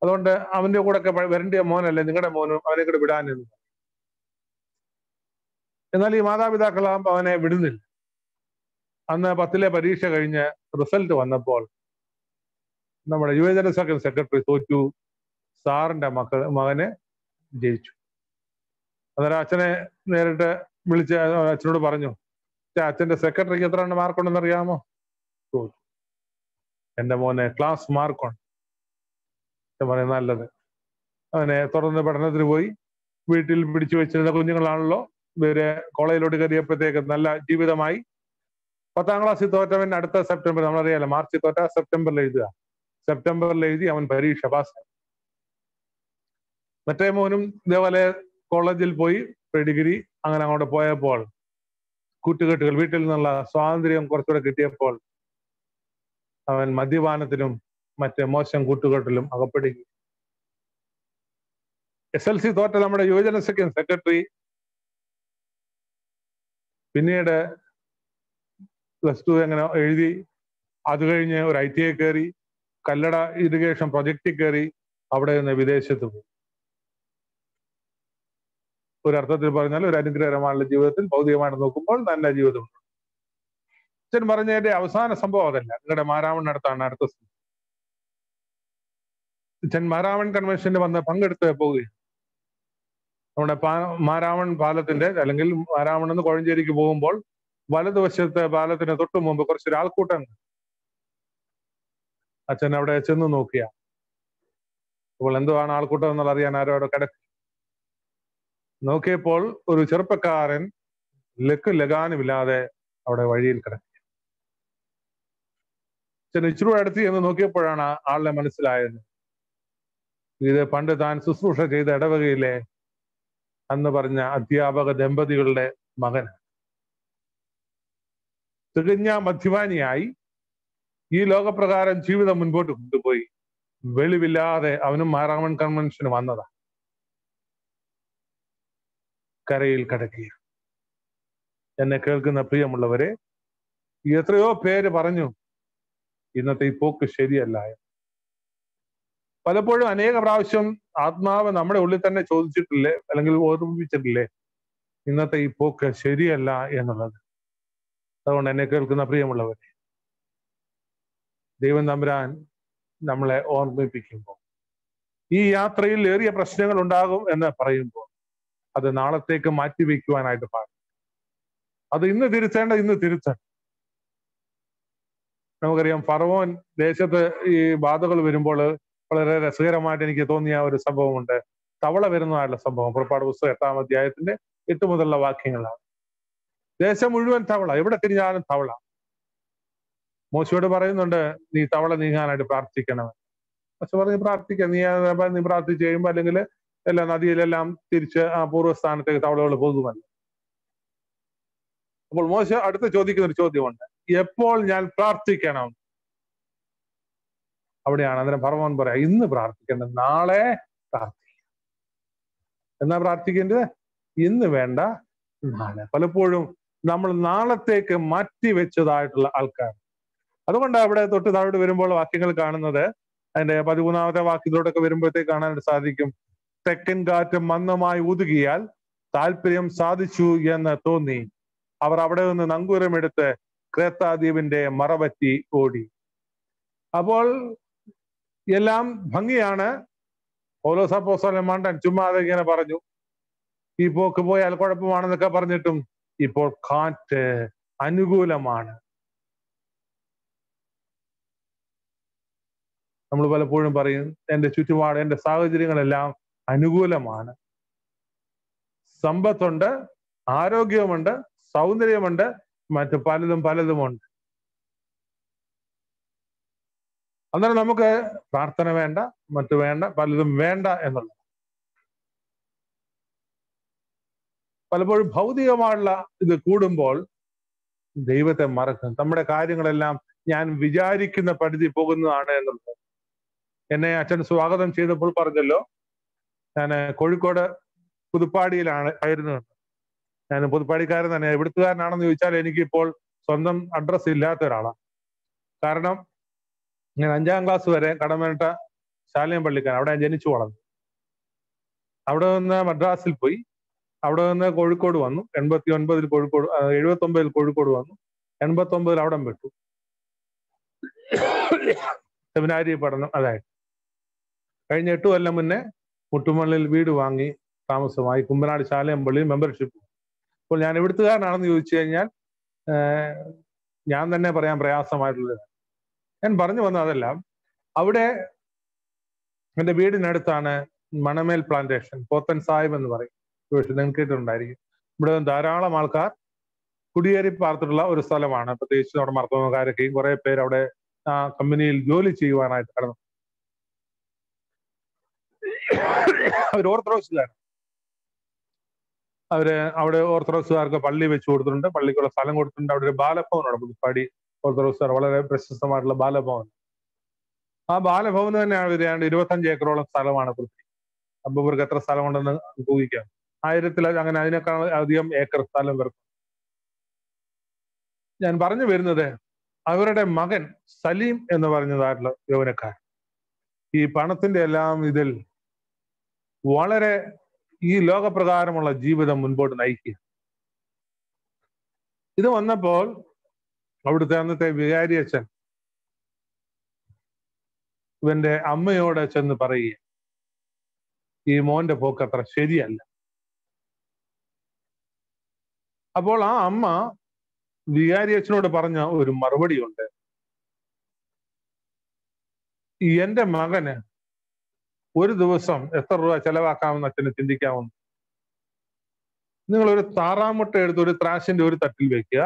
അതുകൊണ്ട് അവന്റെ കൂടെ ഒക്കെ വരണ്ടിയ മോനല്ലേ നിങ്ങളുടെ മോനും അവനെ കൂടെ വിടാനെന്ന് എന്നാൽ ഈ മാതാപിതാക്കളാകുമ്പോൾ അവനെ വിടുന്നില്ല. അന്ന് പത്തിലെ പരീക്ഷ കഴിഞ്ഞ് റിസൾട്ട് വന്നപ്പോൾ നമ്മുടെ യുവജന സഖ്യ സെക്രട്ടറി തോറ്റു. സാറിന്റെ മക്കൾ മകന് ജയിച്ചു. അന്നേരം അച്ഛനെ നേരിട്ട് വിളിച്ച് അച്ഛനോട് പറഞ്ഞു അച്ഛന്റെ സെക്രട്ടറിക്ക് എത്ര മാർക്കുണ്ടെന്ന് അറിയാമോ തോറ്റു എന്റെ മോനെ ക്ലാസ് മാർക്കുണ്ട്. പറയും നല്ലത്. അവനെ തുടർന്ന് പഠനത്തിന് പോയി വീട്ടിൽ പിടിച്ചു വെച്ചിരുന്ന കുഞ്ഞുങ്ങളാണല്ലോ. ഇവർ കോളേജിലോട്ട് കയറിയപ്പോഴത്തേക്ക് നല്ല ജീവിതമായി. പത്താം ക്ലാസ്സിൽ തോറ്റവൻ അടുത്ത സെപ്റ്റംബർ നമ്മളറിയാലോ മാർച്ചിൽ തോറ്റ സെപ്റ്റംബറിൽ എഴുതുക. സെപ്റ്റംബറിൽ എഴുതി അവൻ പരീക്ഷ പാസ് മറ്റേ മോനും ഇതേപോലെ കോളേജിൽ പോയി ഡിഗ്രി അങ്ങനെ അങ്ങോട്ട് പോയപ്പോൾ കൂട്ടുകെട്ടുകൾ വീട്ടിൽ നിന്നുള്ള സ്വാതന്ത്ര്യം കുറച്ചുകൂടെ കിട്ടിയപ്പോൾ അവൻ മദ്യപാനത്തിനും മറ്റ് മോശം കൂട്ടുകെട്ടിലും അകപ്പെടുകയും. എസ് എൽ സി തോറ്റ നമ്മുടെ യുവജന സഖ്യം സെക്രട്ടറി. പിന്നീട് പ്ലസ് ടു എങ്ങനെ എഴുതി അത് കഴിഞ്ഞ് ഒരു ഐ ടി ഐ കയറി കല്ലട ഇറിഗേഷൻ പ്രൊജക്റ്റിൽ കയറി അവിടെ നിന്ന് വിദേശത്ത് പോയി. ഒരു അർത്ഥത്തിൽ പറഞ്ഞാൽ ഒരു അനുഗ്രഹകരമായുള്ള ജീവിതത്തിൽ ഭൗതികമായിട്ട് നോക്കുമ്പോൾ നല്ല ജീവിതമുണ്ട്. അച്ഛൻ പറഞ്ഞതിന്റെ അവസാന സംഭവം അതല്ല. നിങ്ങളുടെ മാരാമണ്ണടുത്താണ് അടുത്ത അച്ഛൻ മാരാമൺ കൺവെൻഷന് വന്ന് പങ്കെടുത്ത് പോവുകയാണ് നമ്മുടെ പാ മാരാമൺ പാലത്തിന്റെ അല്ലെങ്കിൽ മാരാവൺ എന്ന് കോഴഞ്ചേരിക്ക് പോകുമ്പോൾ വലതുവശത്തെ പാലത്തിന് തൊട്ടു മുമ്പ് കുറച്ചൊരു അച്ഛൻ അവിടെ ചെന്ന് നോക്കിയ. അപ്പോൾ എന്തുവാണ് ആൾക്കൂട്ടം എന്നുള്ള അറിയാൻ ആരോ അവിടെ കിടക്ക്. നോക്കിയപ്പോൾ ഒരു ചെറുപ്പക്കാരൻ ലക്ക് ലഗാനുമില്ലാതെ അവിടെ വഴിയിൽ കിടക്കുക അച്ഛൻ ഇച്ചിരി അടുത്ത് എന്ന് നോക്കിയപ്പോഴാണ് ആളിനെ മനസ്സിലായത്. ഇത് പണ്ട് താൻ ശുശ്രൂഷ ചെയ്ത ഇടവകയിലെ അന്ന് പറഞ്ഞ അധ്യാപക ദമ്പതികളുടെ മകൻ. തികഞ്ഞ മധ്യവാനിയായി ഈ ലോകപ്രകാരം ജീവിതം മുൻപോട്ട് കൊണ്ടുപോയി. വെളിവില്ലാതെ അവനും മാറാമൺ കൺവെൻഷന് വന്നതാ. കരയിൽ കിടക്കുക എന്നെ കേൾക്കുന്ന പ്രിയമുള്ളവരെ എത്രയോ പേര് പറഞ്ഞു ഇന്നത്തെ ഈ പോക്ക് ശരിയല്ല പലപ്പോഴും അനേക പ്രാവശ്യം ആത്മാവ് നമ്മുടെ ഉള്ളിൽ തന്നെ ചോദിച്ചിട്ടില്ലേ? അല്ലെങ്കിൽ ഓർമ്മിപ്പിച്ചിട്ടില്ലേ? ഇന്നത്തെ ഈ പോക്ക് ശരിയല്ല എന്നുള്ളത്. അതുകൊണ്ട് എന്നെ കേൾക്കുന്ന പ്രിയമുള്ളവരെ ദൈവം തമ്പുരാൻ നമ്മളെ ഓർമ്മിപ്പിക്കുമ്പോൾ ഈ യാത്രയിൽ ഏറിയ പ്രശ്നങ്ങൾ ഉണ്ടാകും എന്ന് പറയുമ്പോൾ അത് നാളത്തേക്ക് മാറ്റിവെക്കുവാനായിട്ട് പാടില്ല. അത് ഇന്ന് തിരുത്തേണ്ട ഇന്ന് തിരുത്തണം നമുക്കറിയാം ഫറവോൻ ദേശത്ത് ഈ ബാധകൾ വരുമ്പോൾ വളരെ രസകരമായിട്ട് എനിക്ക് തോന്നിയ ഒരു സംഭവമുണ്ട്. തവള വരുന്നതായുള്ള സംഭവം. പുറപ്പാട് പുസ്തകം എട്ടാം അധ്യായത്തിന്റെ എട്ട് മുതലുള്ള വാക്യങ്ങളാണ്. ദേശം മുഴുവൻ തവള. എവിടെ തിരിഞ്ഞാലും തവള. മോശയോട് പറയുന്നുണ്ട് നീ തവള നീങ്ങാനായിട്ട് പ്രാർത്ഥിക്കണം പക്ഷെ പറഞ്ഞ് പ്രാർത്ഥിക്ക. നീ നീ പ്രാർത്ഥിച്ച് കഴിയുമ്പോൾ അല്ലെങ്കിൽ എല്ലാ നദിയിലെല്ലാം തിരിച്ച് ആ പൂർവസ്ഥാനത്തേക്ക് തവളകൾ പോകുമല്ലോ അപ്പോൾ മോശ അടുത്ത് ചോദിക്കുന്ന ഒരു ചോദ്യമുണ്ട്. എപ്പോൾ ഞാൻ പ്രാർത്ഥിക്കണം? അവിടെയാണ്. അന്നേരം ഭർമ്മൻ പറയാ ഇന്ന് പ്രാർത്ഥിക്കേണ്ടത് നാളെ പ്രാർത്ഥിക്കാം. എന്നാ പ്രാർത്ഥിക്കേണ്ടത്? ഇന്ന് വേണ്ട നാളെ. പലപ്പോഴും നമ്മൾ നാളത്തേക്ക് മാറ്റി വെച്ചതായിട്ടുള്ള ആൾക്കാർ. അതുകൊണ്ടാണ് അവിടെ തൊട്ട് താഴോട്ട് വരുമ്പോൾ വാക്യങ്ങൾ കാണുന്നത് അതിന്റെ പതിമൂന്നാമത്തെ വാക്യത്തിലോട്ടൊക്കെ വരുമ്പോഴത്തേക്ക് കാണാനായിട്ട് സാധിക്കും. തെക്കൻ കാറ്റ് മന്ദമായി ഊതുകിയാൽ താല്പര്യം സാധിച്ചു എന്ന് തോന്നി. അവർ അവിടെ നിന്ന് നങ്കൂരമെടുത്ത് ക്രേത്താദ്വീപിന്റെ മറപറ്റി ഓടി. അപ്പോൾ എല്ലാം ഭംഗിയാണ്. ഓരോ സപ്പോസോലം മണ്ടൻ ചുമ്മാതെ ഇങ്ങനെ പറഞ്ഞു. ഈ പോക്ക് പോയാൽ കുഴപ്പമാണെന്നൊക്കെ പറഞ്ഞിട്ടും ഇപ്പോൾ കാറ്റ് അനുകൂലമാണ്. നമ്മൾ പലപ്പോഴും പറയും എന്റെ ചുറ്റുപാട് എന്റെ സാഹചര്യങ്ങളെല്ലാം അനുകൂലമാണ്. സമ്പത്തുണ്ട് ആരോഗ്യമുണ്ട് സൗന്ദര്യമുണ്ട് മറ്റു പലതും പലതുമുണ്ട്. അന്നേരം നമുക്ക് പ്രാർത്ഥന വേണ്ട മറ്റു വേണ്ട പലതും വേണ്ട എന്നുള്ളത്. പലപ്പോഴും ഭൗതികമായുള്ള ഇത് കൂടുമ്പോൾ ദൈവത്തെ മറക്കും. നമ്മുടെ കാര്യങ്ങളെല്ലാം ഞാൻ വിചാരിക്കുന്ന പരിധി പോകുന്നതാണ് എന്നുള്ളത്. എന്നെ അച്ഛൻ സ്വാഗതം ചെയ്തപ്പോൾ പറഞ്ഞല്ലോ ഞാൻ കോഴിക്കോട് പുതുപ്പാടിയിലാണ് ആയിരുന്നു. ഞാൻ പുതുപ്പാടിക്കാരൻ തന്നെ എവിടുത്തുകാരനാണെന്ന് ചോദിച്ചാൽ എനിക്കിപ്പോൾ സ്വന്തം അഡ്രസ്സ് ഇല്ലാത്ത ഒരാളാണ്. കാരണം ഞാൻ അഞ്ചാം ക്ലാസ് വരെ കടമേട്ട ശാലയം പള്ളിക്കാരൻ അവിടെ ഞാൻ ജനിച്ചു വളർന്നു. അവിടെ നിന്ന് മദ്രാസിൽ പോയി. അവിടെ നിന്ന് കോഴിക്കോട് വന്നു. എൺപത്തി ഒൻപതിൽ കോഴിക്കോട് എഴുപത്തി ഒമ്പതിൽ കോഴിക്കോട് വന്നു. എൺപത്തി ഒമ്പതിൽ അവിടെ വിട്ടു. സെമിനാരി പഠനം അതായത്. കഴിഞ്ഞ എട്ട് കൊല്ലം മുന്നേ മുട്ടുമണ്ണിൽ വീട് വാങ്ങി താമസമായി. കുമ്പനാട് ശാലയം പള്ളിയിൽ മെമ്പർഷിപ്പ് അപ്പോൾ ഞാൻ ഇവിടുത്തുകാരനാണെന്ന് ചോദിച്ചു കഴിഞ്ഞാൽ ഞാൻ തന്നെ പറയാൻ പ്രയാസമായിട്ടുള്ളത് ഞാൻ പറഞ്ഞു വന്ന അതെല്ലാം. അവിടെ എന്റെ വീടിനടുത്താണ് മണമേൽ പ്ലാന്റേഷൻ പോത്തൻ സാഹിബ് എന്ന് പറയും. പക്ഷെ നിങ്ങൾ കേട്ടിട്ടുണ്ടായിരിക്കും. ഇവിടെ ധാരാളം ആൾക്കാർ കുടിയേറി പാർത്തിട്ടുള്ള ഒരു സ്ഥലമാണ്. പ്രത്യേകിച്ച് നമ്മുടെ മർത്തവകാരൊക്കെയും കുറെ പേര് അവിടെ ആ കമ്പനിയിൽ ജോലി ചെയ്യുവാനായിട്ട് കടന്നു. അവർ ഓർത്തഡോക്സുകാരാണ്. അവർ അവിടെ ഓർത്തഡോക്സുകാർക്ക് പള്ളി വെച്ച് കൊടുത്തിട്ടുണ്ട്. പള്ളിക്കുള്ള സ്ഥലം കൊടുത്തിട്ടുണ്ട്. അവിടെ ഒരു ബാലഭവനാണ് പുതുപ്പാടി ഓർത്തഡോക്സുകാർ വളരെ പ്രശസ്തമായിട്ടുള്ള ബാലഭവൻ. ആ ബാലഭവൻ തന്നെയാണ് ഏതാണ്ട് ഇരുപത്തഞ്ച് ഏക്കറോളം സ്ഥലമാണ് പൃഥ്വി അപ്പൊ ഇവർക്ക് എത്ര സ്ഥലമുണ്ടെന്ന് ഊഹിക്കാം. ആയിരത്തിൽ അങ്ങനെ അതിനേക്കാൾ അധികം ഏക്കർ സ്ഥലം വരും. ഞാൻ പറഞ്ഞു വരുന്നത് അവരുടെ മകൻ സലീം എന്ന് പറഞ്ഞതായിട്ടുള്ള യൗവനക്കാരൻ ഈ പണത്തിന്റെ എല്ലാം ഇതിൽ വളരെ ഈ ലോകപ്രകാരമുള്ള ജീവിതം മുൻപോട്ട് നയിക്കുക ഇത് വന്നപ്പോൾ അവിടുത്തെ അന്നത്തെ വികാരി അച്ഛൻ. ഇവന്റെ അമ്മയോട് ചെന്ന് പറയുക ഈ മോന്റെ പോക്ക് അത്ര ശരിയല്ല. അപ്പോൾ ആ അമ്മ വികാരി അച്ഛനോട് പറഞ്ഞ ഒരു മറുപടി ഉണ്ട് എന്റെ മകന് ഒരു ദിവസം എത്ര രൂപ ചെലവാക്കാമെന്ന് അച്ഛന് ചിന്തിക്കാമെന്ന് നിങ്ങൾ ഒരു താറാമുട്ട എടുത്ത് ഒരു ത്രാശിന്റെ ഒരു തട്ടിൽ വെക്കുക.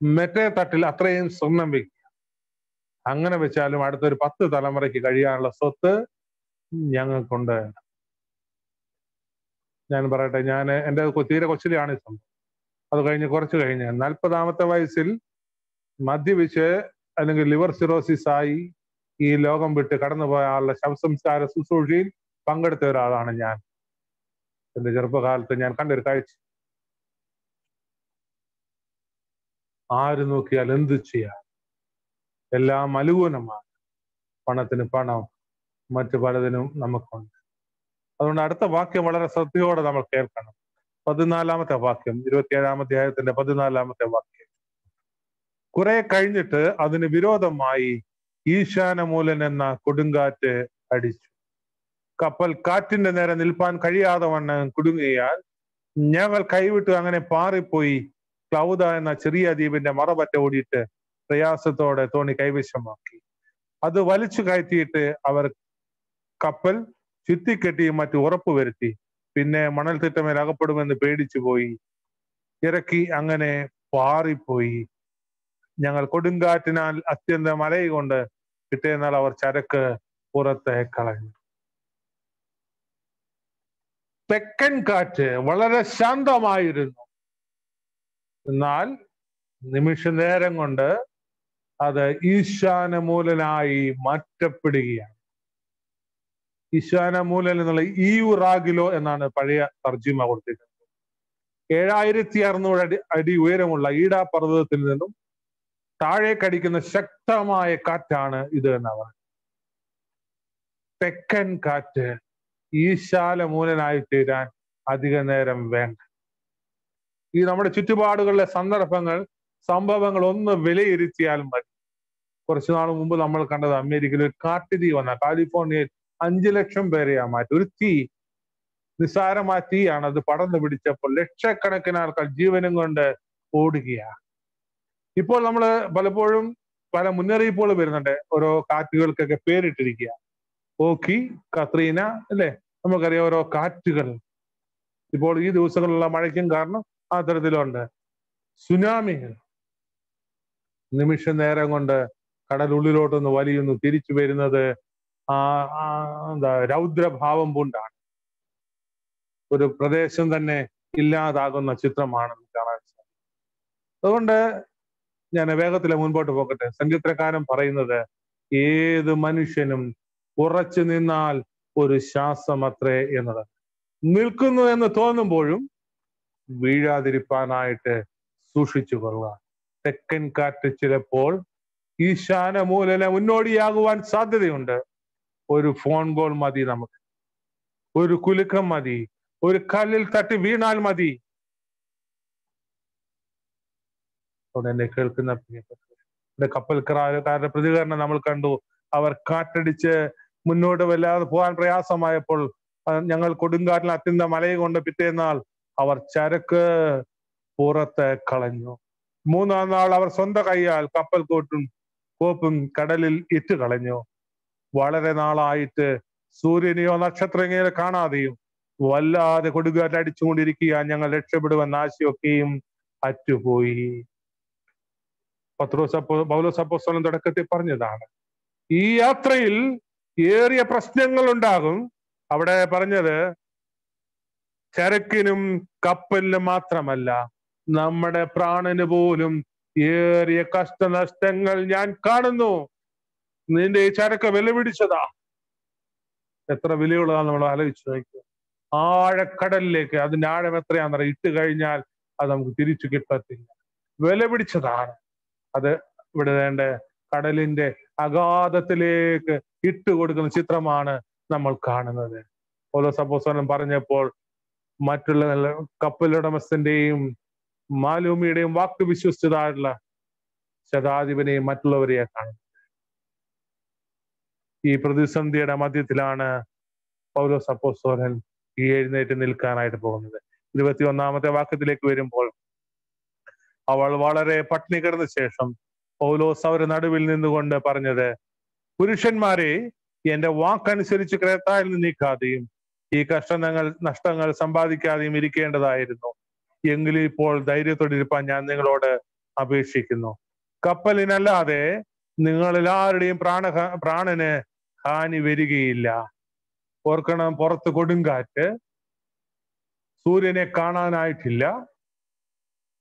മറ്റേ തട്ടിൽ അത്രയും സ്വർണം വെക്കുക. അങ്ങനെ വെച്ചാലും അടുത്തൊരു പത്ത് തലമുറയ്ക്ക് കഴിയാനുള്ള സ്വത്ത് ഞങ്ങൾക്കുണ്ട്. ഞാൻ പറയട്ടെ ഞാൻ എന്റെ തീരെ കൊച്ചിലെയാണ് ഈ സംഭവം. അത് കഴിഞ്ഞ് കുറച്ച് കഴിഞ്ഞ് നാൽപ്പതാമത്തെ വയസ്സിൽ മദ്യപിച്ച് അല്ലെങ്കിൽ ലിവർ സിറോസിസ് ആയി ഈ ലോകം വിട്ട് കടന്നുപോയ ആളുടെ ശവസംസ്കാര ശുശ്രൂഷയിൽ പങ്കെടുത്ത ഒരാളാണ് ഞാൻ. എന്റെ ചെറുപ്പകാലത്ത് ഞാൻ കണ്ടൊരു കാഴ്ച. ആര് നോക്കിയാൽ എന്ത് ചെയ്യാം എല്ലാം അനുകൂലമാണ് പണത്തിന് പണം മറ്റു പലതിനും നമുക്കുണ്ട്. അതുകൊണ്ട് അടുത്ത വാക്യം വളരെ ശ്രദ്ധയോടെ നമ്മൾ കേൾക്കണം. പതിനാലാമത്തെ വാക്യം ഇരുപത്തിയേഴാം അധ്യായത്തിന്റെ പതിനാലാമത്തെ വാക്യം. കുറെ കഴിഞ്ഞിട്ട് അതിന് വിരോധമായി ഈശാനമൂലൻ എന്ന കൊടുങ്കാറ്റ് അടിച്ചു. കപ്പൽ കാറ്റിന്റെ നേരെ നിൽപ്പാൻ കഴിയാതെ വണ്ണം കുടുങ്ങിയാൽ ഞങ്ങൾ കൈവിട്ട് അങ്ങനെ പാറിപ്പോയി ക്ലൗദ എന്ന ചെറിയ ദ്വീപിന്റെ മറപറ്റ ഓടിയിട്ട് പ്രയാസത്തോടെ തോണി കൈവശമാക്കി. അത് വലിച്ചു കയറ്റിയിട്ട് അവർ കപ്പൽ ചുറ്റിക്കെട്ടി മറ്റു ഉറപ്പ് വരുത്തി. പിന്നെ മണൽത്തിട്ടമേൽ അകപ്പെടുമെന്ന് പേടിച്ചു പോയി. ഇറക്കി അങ്ങനെ പാറിപ്പോയി. ഞങ്ങൾ കൊടുങ്കാറ്റിനാൽ അത്യന്തം അലയുകൊണ്ട് പിറ്റേന്നാൾ അവർ ചരക്ക് പുറത്തെ കളഞ്ഞു. തെക്കൻ കാറ്റ് വളരെ ശാന്തമായിരുന്നു. എന്നാൽ നിമിഷ നേരം കൊണ്ട് അത് ഈശാനമൂലനായി മാറ്റപ്പെടുകയാണ്. ഈശാനമൂലൻ എന്നുള്ള ഈ ഉറാഗിലോ എന്നാണ് പഴയ തർജിമ കൊടുത്തിരിക്കുന്നത്. ഏഴായിരത്തി അറുന്നൂറ് അടി അടി ഉയരമുള്ള ഈടാ പർവതത്തിൽ നിന്നും താഴേക്കടിക്കുന്ന ശക്തമായ കാറ്റാണ് ഇത് എന്നാണ് തെക്കൻ കാറ്റ് ഈശാലമൂലനായി തീരാൻ അധിക നേരം വേണ്ട. ഈ നമ്മുടെ ചുറ്റുപാടുകളിലെ സന്ദർഭങ്ങൾ സംഭവങ്ങൾ ഒന്ന് വിലയിരുത്തിയാൽ മതി. കുറച്ചു നാൾ മുമ്പ് നമ്മൾ കണ്ടത് അമേരിക്കയിൽ ഒരു കാട്ടുതീ വന്ന കാലിഫോർണിയയിൽ അഞ്ചു ലക്ഷം പേരെയാ മാറ്റി. ഒരു തീ നിസ്സാരമായ തീയാണ്. അത് പടർന്നു പിടിച്ചപ്പോൾ ലക്ഷക്കണക്കിന് ആൾക്കാർ ജീവനും കൊണ്ട് ഓടുകയാണ്. ഇപ്പോൾ നമ്മൾ പലപ്പോഴും പല മുന്നറിയിപ്പുകൾ വരുന്നുണ്ട്. ഓരോ കാറ്റുകൾക്കൊക്കെ പേരിട്ടിരിക്കുക. ഓക്കി കത്രീന അല്ലെ? നമുക്കറിയാം ഓരോ കാറ്റുകൾ. ഇപ്പോൾ ഈ ദിവസങ്ങളിലുള്ള മഴയ്ക്കും കാരണം സുനാമി സുനാമികൾ നിമിഷ നേരം കൊണ്ട് കടലുള്ളിലോട്ടൊന്ന് വലിയൊന്ന് തിരിച്ചു വരുന്നത് ആ എന്താ രൗദ്രഭാവം കൊണ്ടാണ്. ഒരു പ്രദേശം തന്നെ ഇല്ലാതാകുന്ന ചിത്രമാണ് കാണാൻ സാധിക്കും. അതുകൊണ്ട് ഞാൻ വേഗത്തിൽ മുൻപോട്ട് പോകട്ടെ. സംഗീതക്കാരൻ പറയുന്നത് ഏത് മനുഷ്യനും ഉറച്ചു നിന്നാൽ ഒരു ശ്വാസം അത്രേ എന്നത്. നിൽക്കുന്നു എന്ന് തോന്നുമ്പോഴും വീഴാതിരിപ്പാനായിട്ട് സൂക്ഷിച്ചു കൊള്ളുക. തെക്കൻ കാറ്റ് ചിലപ്പോൾ ഈശാന മൂലനെ മുന്നോടിയാകുവാൻ സാധ്യതയുണ്ട്. ഒരു ഫോൺ കോൾ മതി നമുക്ക്. ഒരു കുലുക്കം മതി. ഒരു കല്ലിൽ തട്ടി വീണാൽ മതി. എന്നെ കേൾക്കുന്ന പ്രിയപ്പെട്ട കപ്പൽക്കാരുടെ പ്രതികരണം നമ്മൾ കണ്ടു. അവർ കാറ്റടിച്ച് മുന്നോട്ട് വല്ലാതെ പോകാൻ പ്രയാസമായപ്പോൾ ഞങ്ങൾ കൊടുങ്കാറ്റിൽ അത്യന്തം മലയെ കൊണ്ട് പിറ്റേന്നാൾ അവർ ചരക്ക് പുറത്ത് കളഞ്ഞു. മൂന്നാം നാൾ അവർ സ്വന്തം കൈയാൽ കപ്പൽ കോട്ടും കോപ്പും കടലിൽ ഇട്ട് കളഞ്ഞു. വളരെ നാളായിട്ട് സൂര്യനെയോ നക്ഷത്രങ്ങളെയോ കാണാതെയും വല്ലാതെ കൊടുങ്കാറ്റ് അടിച്ചുകൊണ്ടിരിക്കുക ഞങ്ങൾ രക്ഷപ്പെടുവാൻ ആശയൊക്കെയും അറ്റുപോയി. പത്രോസപ്പോ പൗലോസപ്പോസ്തലൻ തുടക്കത്തിൽ പറഞ്ഞതാണ് ഈ യാത്രയിൽ ഏറിയ പ്രശ്നങ്ങൾ ഉണ്ടാകും. അവിടെ പറഞ്ഞത് ചരക്കിനും കപ്പലിനും മാത്രമല്ല നമ്മുടെ പ്രാണന് പോലും ഏറിയ കഷ്ടനഷ്ടങ്ങൾ ഞാൻ കാണുന്നു. നിന്റെ ഈ ചരക്ക് വില പിടിച്ചതാ. എത്ര വിലയുള്ളതാ നമ്മൾ ആലോചിച്ചു നോക്കുക ആഴക്കടലിലേക്ക് അതിന്റെ ആഴം എത്രയാണെന്നറിയാം ഇട്ട് കഴിഞ്ഞാൽ അത് നമുക്ക് തിരിച്ചു കിട്ടത്തില്ല. വില പിടിച്ചതാണ്. അത് ഇവിടെ വേണ്ട കടലിന്റെ അഗാധത്തിലേക്ക് ഇട്ടുകൊടുക്കുന്ന ചിത്രമാണ് നമ്മൾ കാണുന്നത്. ഓരോ സപ്പോസനം പറഞ്ഞപ്പോൾ മറ്റുള്ള നല്ല കപ്പലുടമസ്ഥന്റെയും മാലൂമിയുടെയും വാക്ക് വിശ്വസിച്ചതായിട്ടുള്ള ശതാധിപനെയും മറ്റുള്ളവരെയും കാണുന്നത് ഈ പ്രതിസന്ധിയുടെ മധ്യത്തിലാണ് പൗലോസ് അപ്പോസ്തോലൻ ഈ എഴുന്നേറ്റ് നിൽക്കാനായിട്ട് പോകുന്നത്. ഇരുപത്തി ഒന്നാമത്തെ വാക്യത്തിലേക്ക് വരുമ്പോൾ അവൾ വളരെ പട്ടിണി കിടന്ന ശേഷം പൗലോസ് അവരെ നടുവിൽ നിന്നുകൊണ്ട് പറഞ്ഞത് പുരുഷന്മാരെ എന്റെ വാക്കനുസരിച്ച് ക്രേത്തായിൽ നിന്ന് നീക്കാതെയും ഈ കഷ്ടങ്ങൾ നഷ്ടങ്ങൾ സമ്പാദിക്കാതെയും ഇരിക്കേണ്ടതായിരുന്നു. എങ്കിലും ഇപ്പോൾ ധൈര്യത്തോടെ ഇരിപ്പാൻ ഞാൻ നിങ്ങളോട് അപേക്ഷിക്കുന്നു. കപ്പലിനല്ലാതെ നിങ്ങളെല്ലാവരുടെയും പ്രാണ പ്രാണന് ഹാനി വരികയില്ല. ഓർക്കണം പുറത്ത് കൊടുങ്കാറ്റ് സൂര്യനെ കാണാനായിട്ടില്ല.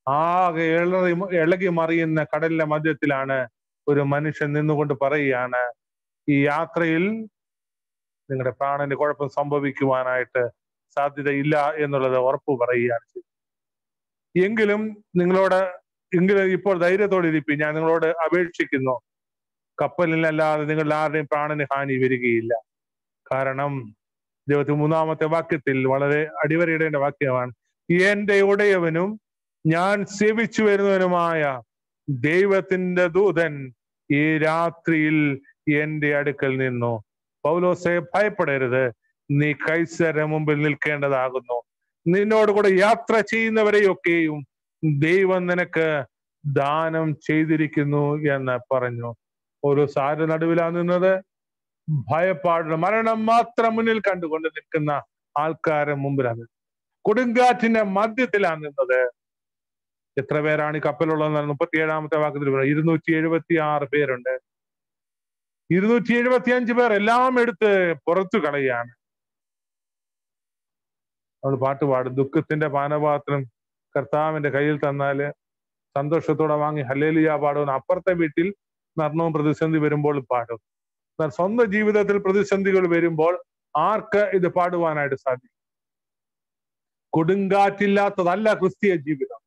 ആകെ ഇളറി ഇളകി മറിയുന്ന കടലിന്റെ മധ്യത്തിലാണ് ഒരു മനുഷ്യൻ നിന്നുകൊണ്ട് പറയുകയാണ് ഈ യാത്രയിൽ നിങ്ങളുടെ പ്രാണന് കുഴപ്പം സംഭവിക്കുവാനായിട്ട് സാധ്യതയില്ല എന്നുള്ളത് ഉറപ്പ് പറയുകയാണ് ചെയ്തത്. എങ്കിലും നിങ്ങളോട് എങ്കിലും ഇപ്പോൾ ധൈര്യത്തോടെ ഇരിപ്പി ഞാൻ നിങ്ങളോട് അപേക്ഷിക്കുന്നു. കപ്പലിനല്ലാതെ നിങ്ങളുടെ ആരുടെയും പ്രാണന് ഹാനി വരികയില്ല. കാരണം ഇരുപത്തി മൂന്നാമത്തെ വാക്യത്തിൽ വളരെ അടിവരയിടേണ്ട വാക്യമാണ് എന്റെ ഉടയവനും ഞാൻ സേവിച്ചു വരുന്നവനുമായ ദൈവത്തിന്റെ ദൂതൻ ഈ രാത്രിയിൽ എന്റെ അടുക്കൽ നിന്നു. പൗലോസെ ഭയപ്പെടരുത്. നീ കൈസര മുമ്പിൽ നിൽക്കേണ്ടതാകുന്നു. നിന്നോട് കൂടെ യാത്ര ചെയ്യുന്നവരെയൊക്കെയും ദൈവം നിനക്ക് ദാനം ചെയ്തിരിക്കുന്നു എന്ന് പറഞ്ഞു. ഒരു സാര നടുവിലാ നിന്നത്. ഭയപ്പാടുള്ള മരണം മാത്രം മുന്നിൽ കണ്ടുകൊണ്ട് നിൽക്കുന്ന ആൾക്കാരെ മുമ്പിലാണ്. കൊടുങ്കാറ്റിന്റെ മധ്യത്തിലാണ് നിന്നത്. എത്ര പേരാണ് ഈ കപ്പലുള്ളത് മുപ്പത്തി ഏഴാമത്തെ വാക്കത്തിൽ ഇരുന്നൂറ്റി എഴുപത്തി ആറ് പേരുണ്ട്. ഇരുന്നൂറ്റി എഴുപത്തി അഞ്ച് പേർ എല്ലാം എടുത്ത് പുറത്തു കളയാണ് നമ്മൾ പാട്ട് പാടും. ദുഃഖത്തിന്റെ പാനപാത്രം കർത്താവിന്റെ കയ്യിൽ തന്നാൽ സന്തോഷത്തോടെ വാങ്ങി ഹല്ലേലിയ പാടും അപ്പുറത്തെ വീട്ടിൽ മരണവും പ്രതിസന്ധി വരുമ്പോൾ പാടും. എന്നാൽ സ്വന്തം ജീവിതത്തിൽ പ്രതിസന്ധികൾ വരുമ്പോൾ ആർക്ക് ഇത് പാടുവാനായിട്ട് സാധിക്കും? കൊടുങ്കാറ്റില്ലാത്തതല്ല ക്രിസ്തീയ ജീവിതം.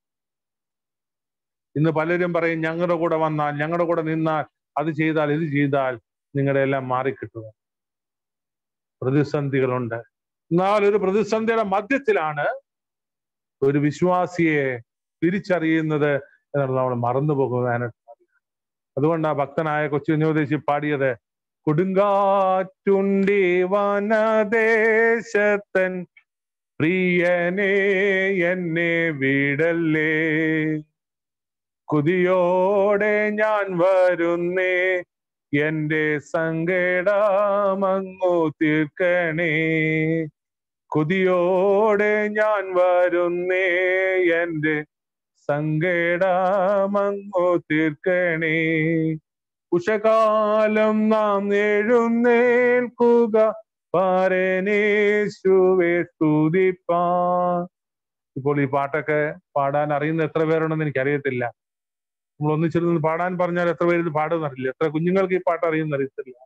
ഇന്ന് പലരും പറയും ഞങ്ങളുടെ കൂടെ വന്നാൽ ഞങ്ങളുടെ കൂടെ നിന്നാൽ അത് ചെയ്താൽ ഇത് ചെയ്താൽ നിങ്ങളുടെ എല്ലാം മാറിക്കിട്ടുക പ്രതിസന്ധികളുണ്ട്. എന്നാൽ ഒരു പ്രതിസന്ധിയുടെ മധ്യത്തിലാണ് ഒരു വിശ്വാസിയെ തിരിച്ചറിയുന്നത് എന്നുള്ളത് നമ്മൾ മറന്നു പോകുവാനായിട്ട് അതുകൊണ്ട് ആ ഭക്തനായ കൊച്ചുഞ്ഞോദേശി പാടിയത് കൊടുങ്കാറ്റുണ്ടി വനദേശത്തൻ പ്രിയനെ എന്നെ വിടല്ലേ? കുതിയോടെ ഞാൻ വരുന്നേ എന്റെ സങ്കടമങ്ങു തീർക്കണേ. കുതിയോടെ ഞാൻ വരുന്നേ. എന്റെ സങ്കടമങ്ങു തീർക്കണേ. ഉഷകാലം നാം എഴുന്നേൽക്കുക. പരനേശുവെ ഇപ്പോൾ ഈ പാട്ടൊക്കെ പാടാൻ അറിയുന്ന എത്ര പേരുണ്ടെന്ന് എനിക്കറിയത്തില്ല. നമ്മൾ ഒന്നിച്ചിരുന്ന് പാടാൻ പറഞ്ഞാൽ എത്ര പേര് ഇത് പാടുന്നറിയില്ല എത്ര കുഞ്ഞുങ്ങൾക്ക് ഈ പാട്ട് അറിയുന്ന അറിയത്തില്ല.